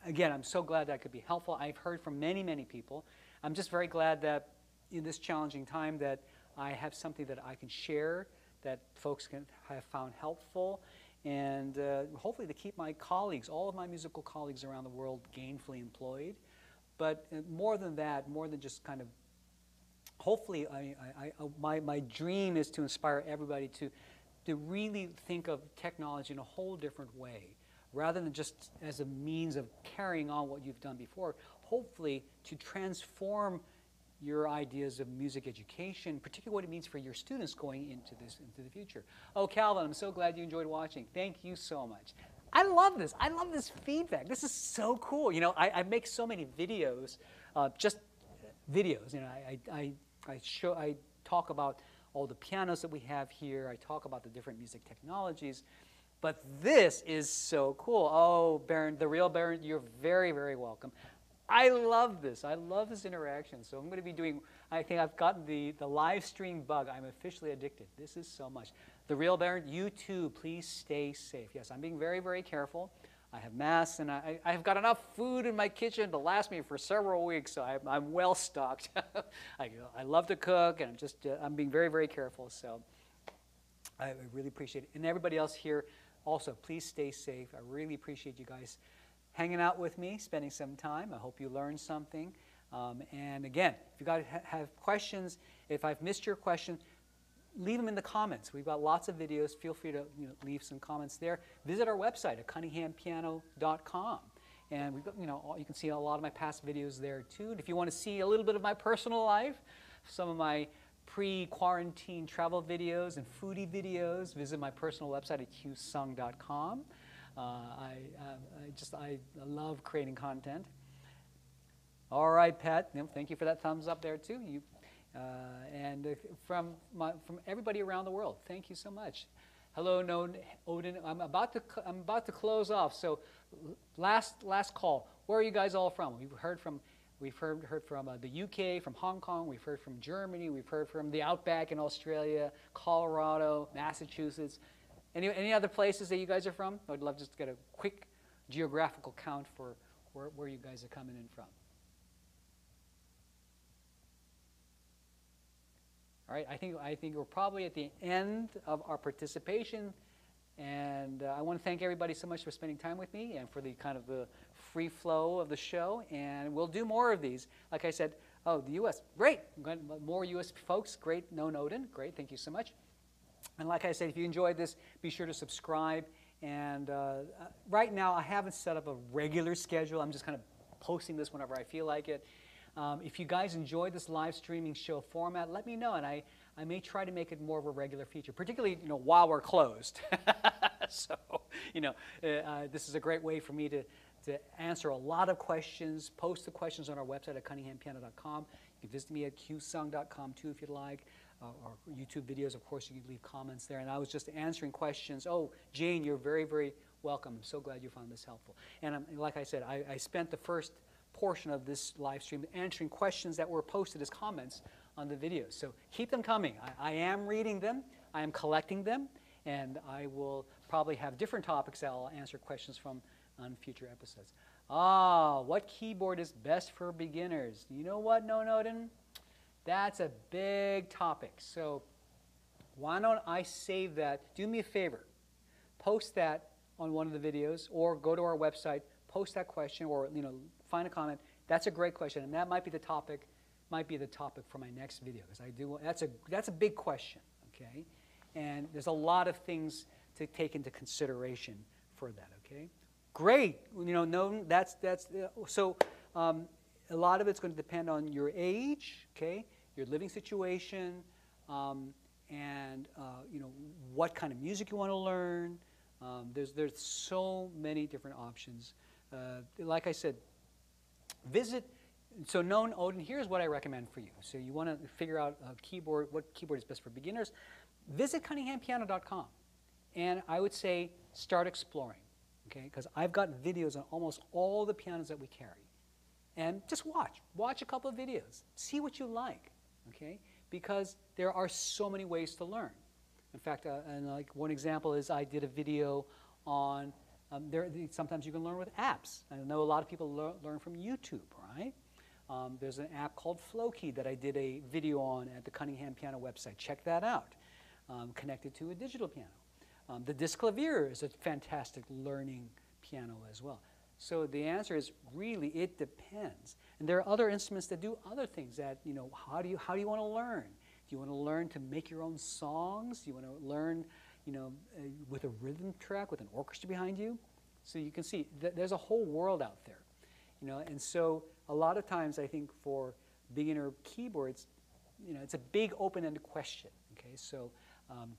Again, I'm so glad that could be helpful. I've heard from many, many people. I'm just very glad that in this challenging time that I have something that I can share that folks can have found helpful and uh, hopefully to keep my colleagues, all of my musical colleagues around the world, gainfully employed. But uh, more than that, more than just kind of, hopefully, I, I, I, my, my dream is to inspire everybody to, to really think of technology in a whole different way, rather than just as a means of carrying on what you've done before. Hopefully, to transform your ideas of music education, particularly what it means for your students going into this into the future. Oh, Calvin, I'm so glad you enjoyed watching. Thank you so much. I love this. I love this feedback. This is so cool. You know, I, I make so many videos, uh, just videos. You know, I, I, I show, I talk about all the pianos that we have here. I talk about the different music technologies. But this is so cool. Oh, Baron, the real Baron, you're very, very welcome. I love this. I love this interaction. So I'm going to be doing, I think I've gotten the, the live stream bug. I'm officially addicted. This is so much. The real Baron, you too, please stay safe. Yes, I'm being very, very careful. I have masks and I, I have got enough food in my kitchen to last me for several weeks, so I, I'm well stocked. I, I love to cook and I'm just, uh, I'm being very, very careful. So I really appreciate it. And everybody else here, also, please stay safe. I really appreciate you guys hanging out with me, spending some time. I hope you learned something. Um, and again, if you guys ha have questions, if I've missed your question, leave them in the comments. We've got lots of videos. Feel free to you know, leave some comments there. Visit our website at cunninghampiano.com. And we've got, you know, you can see a lot of my past videos there too. And if you want to see a little bit of my personal life, some of my pre-quarantine travel videos and foodie videos, visit my personal website at hughsung.com. Uh, I, uh, I just I love creating content. All right, Pat. Thank you for that thumbs up there too. You, uh, and from my, from everybody around the world, thank you so much. Hello, no, Odin. I'm about to I'm about to close off. So, last last call. Where are you guys all from? We've heard from we've heard heard from uh, the UK, from Hong Kong. We've heard from Germany. We've heard from the Outback in Australia, Colorado, Massachusetts. Any, any other places that you guys are from? I'd love just to get a quick geographical count for where, where you guys are coming in from. All right, I think, I think we're probably at the end of our participation. And uh, I want to thank everybody so much for spending time with me and for the kind of the free flow of the show. And we'll do more of these. Like I said, oh, the U.S., great. More U.S. folks, great. No Odin, great. Thank you so much. And like I said, if you enjoyed this, be sure to subscribe. And uh, right now, I haven't set up a regular schedule. I'm just kind of posting this whenever I feel like it. Um, if you guys enjoyed this live streaming show format, let me know, and I, I may try to make it more of a regular feature, particularly you know, while we're closed. so, you know, uh, uh, this is a great way for me to, to answer a lot of questions, post the questions on our website at cunninghampiano.com. You can visit me at hughsung.com too if you'd like or YouTube videos, of course, you can leave comments there. And I was just answering questions. Oh, Jane, you're very, very welcome. I'm so glad you found this helpful. And um, like I said, I, I spent the first portion of this live stream answering questions that were posted as comments on the videos. So keep them coming. I, I am reading them, I am collecting them, and I will probably have different topics that I'll answer questions from on future episodes. Ah, what keyboard is best for beginners? You know what, No Noden? That's a big topic. So why don't I save that? Do me a favor. Post that on one of the videos or go to our website, post that question or you know, find a comment. That's a great question and that might be the topic might be the topic for my next video because I do that's a that's a big question, okay? And there's a lot of things to take into consideration for that, okay? Great. You know, no that's that's uh, so um, a lot of it's going to depend on your age, okay? Your living situation, um, and uh, you know what kind of music you want to learn. Um, there's there's so many different options. Uh, like I said, visit. So known Odin, here's what I recommend for you. So you want to figure out a keyboard, what keyboard is best for beginners. Visit cunninghampiano.com, and I would say start exploring. Okay, because I've got videos on almost all the pianos that we carry, and just watch. Watch a couple of videos. See what you like. Okay because there are so many ways to learn. In fact, uh, and like one example is I did a video on um, there. Sometimes you can learn with apps. I know a lot of people lear learn from YouTube, right? Um, there's an app called Flowkey that I did a video on at the Cunningham Piano website. Check that out. Um, connected to a digital piano. Um, the Disklavier is a fantastic learning piano as well. So the answer is really it depends. And there are other instruments that do other things that, you know, how do you, how do you want to learn? Do you want to learn to make your own songs? Do you want to learn, you know, uh, with a rhythm track, with an orchestra behind you? So you can see th there's a whole world out there, you know, and so a lot of times I think for beginner keyboards, you know, it's a big open-ended question, okay? So um,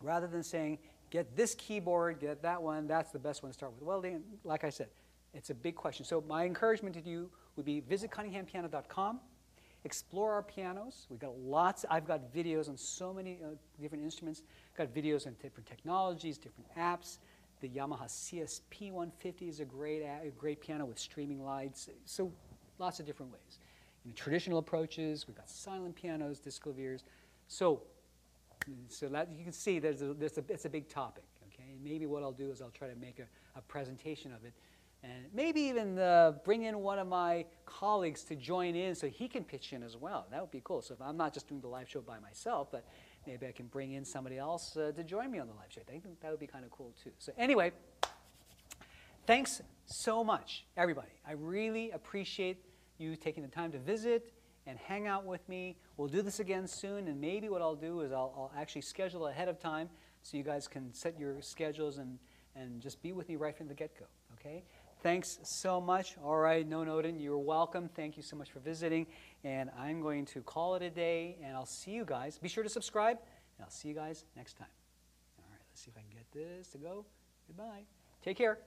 rather than saying, get this keyboard, get that one, that's the best one to start with. Well, then, like I said, it's a big question. So my encouragement to you would be visit cunninghampiano.com, explore our pianos. We've got lots, I've got videos on so many uh, different instruments. Got videos on different technologies, different apps. The Yamaha CSP 150 is a great, a great piano with streaming lights. So lots of different ways. You know, traditional approaches, we've got silent pianos, Disklaviers. So, so that you can see there's a, there's a, it's a big topic. Okay, and maybe what I'll do is I'll try to make a, a presentation of it and maybe even uh, bring in one of my colleagues to join in so he can pitch in as well. That would be cool. So if I'm not just doing the live show by myself, but maybe I can bring in somebody else uh, to join me on the live show. I think that would be kind of cool too. So anyway, thanks so much, everybody. I really appreciate you taking the time to visit and hang out with me. We'll do this again soon, and maybe what I'll do is I'll, I'll actually schedule ahead of time so you guys can set your schedules and, and just be with me right from the get-go, okay? Thanks so much. All right, No Odin, you're welcome. Thank you so much for visiting. And I'm going to call it a day, and I'll see you guys. Be sure to subscribe, and I'll see you guys next time. All right, let's see if I can get this to go. Goodbye. Take care.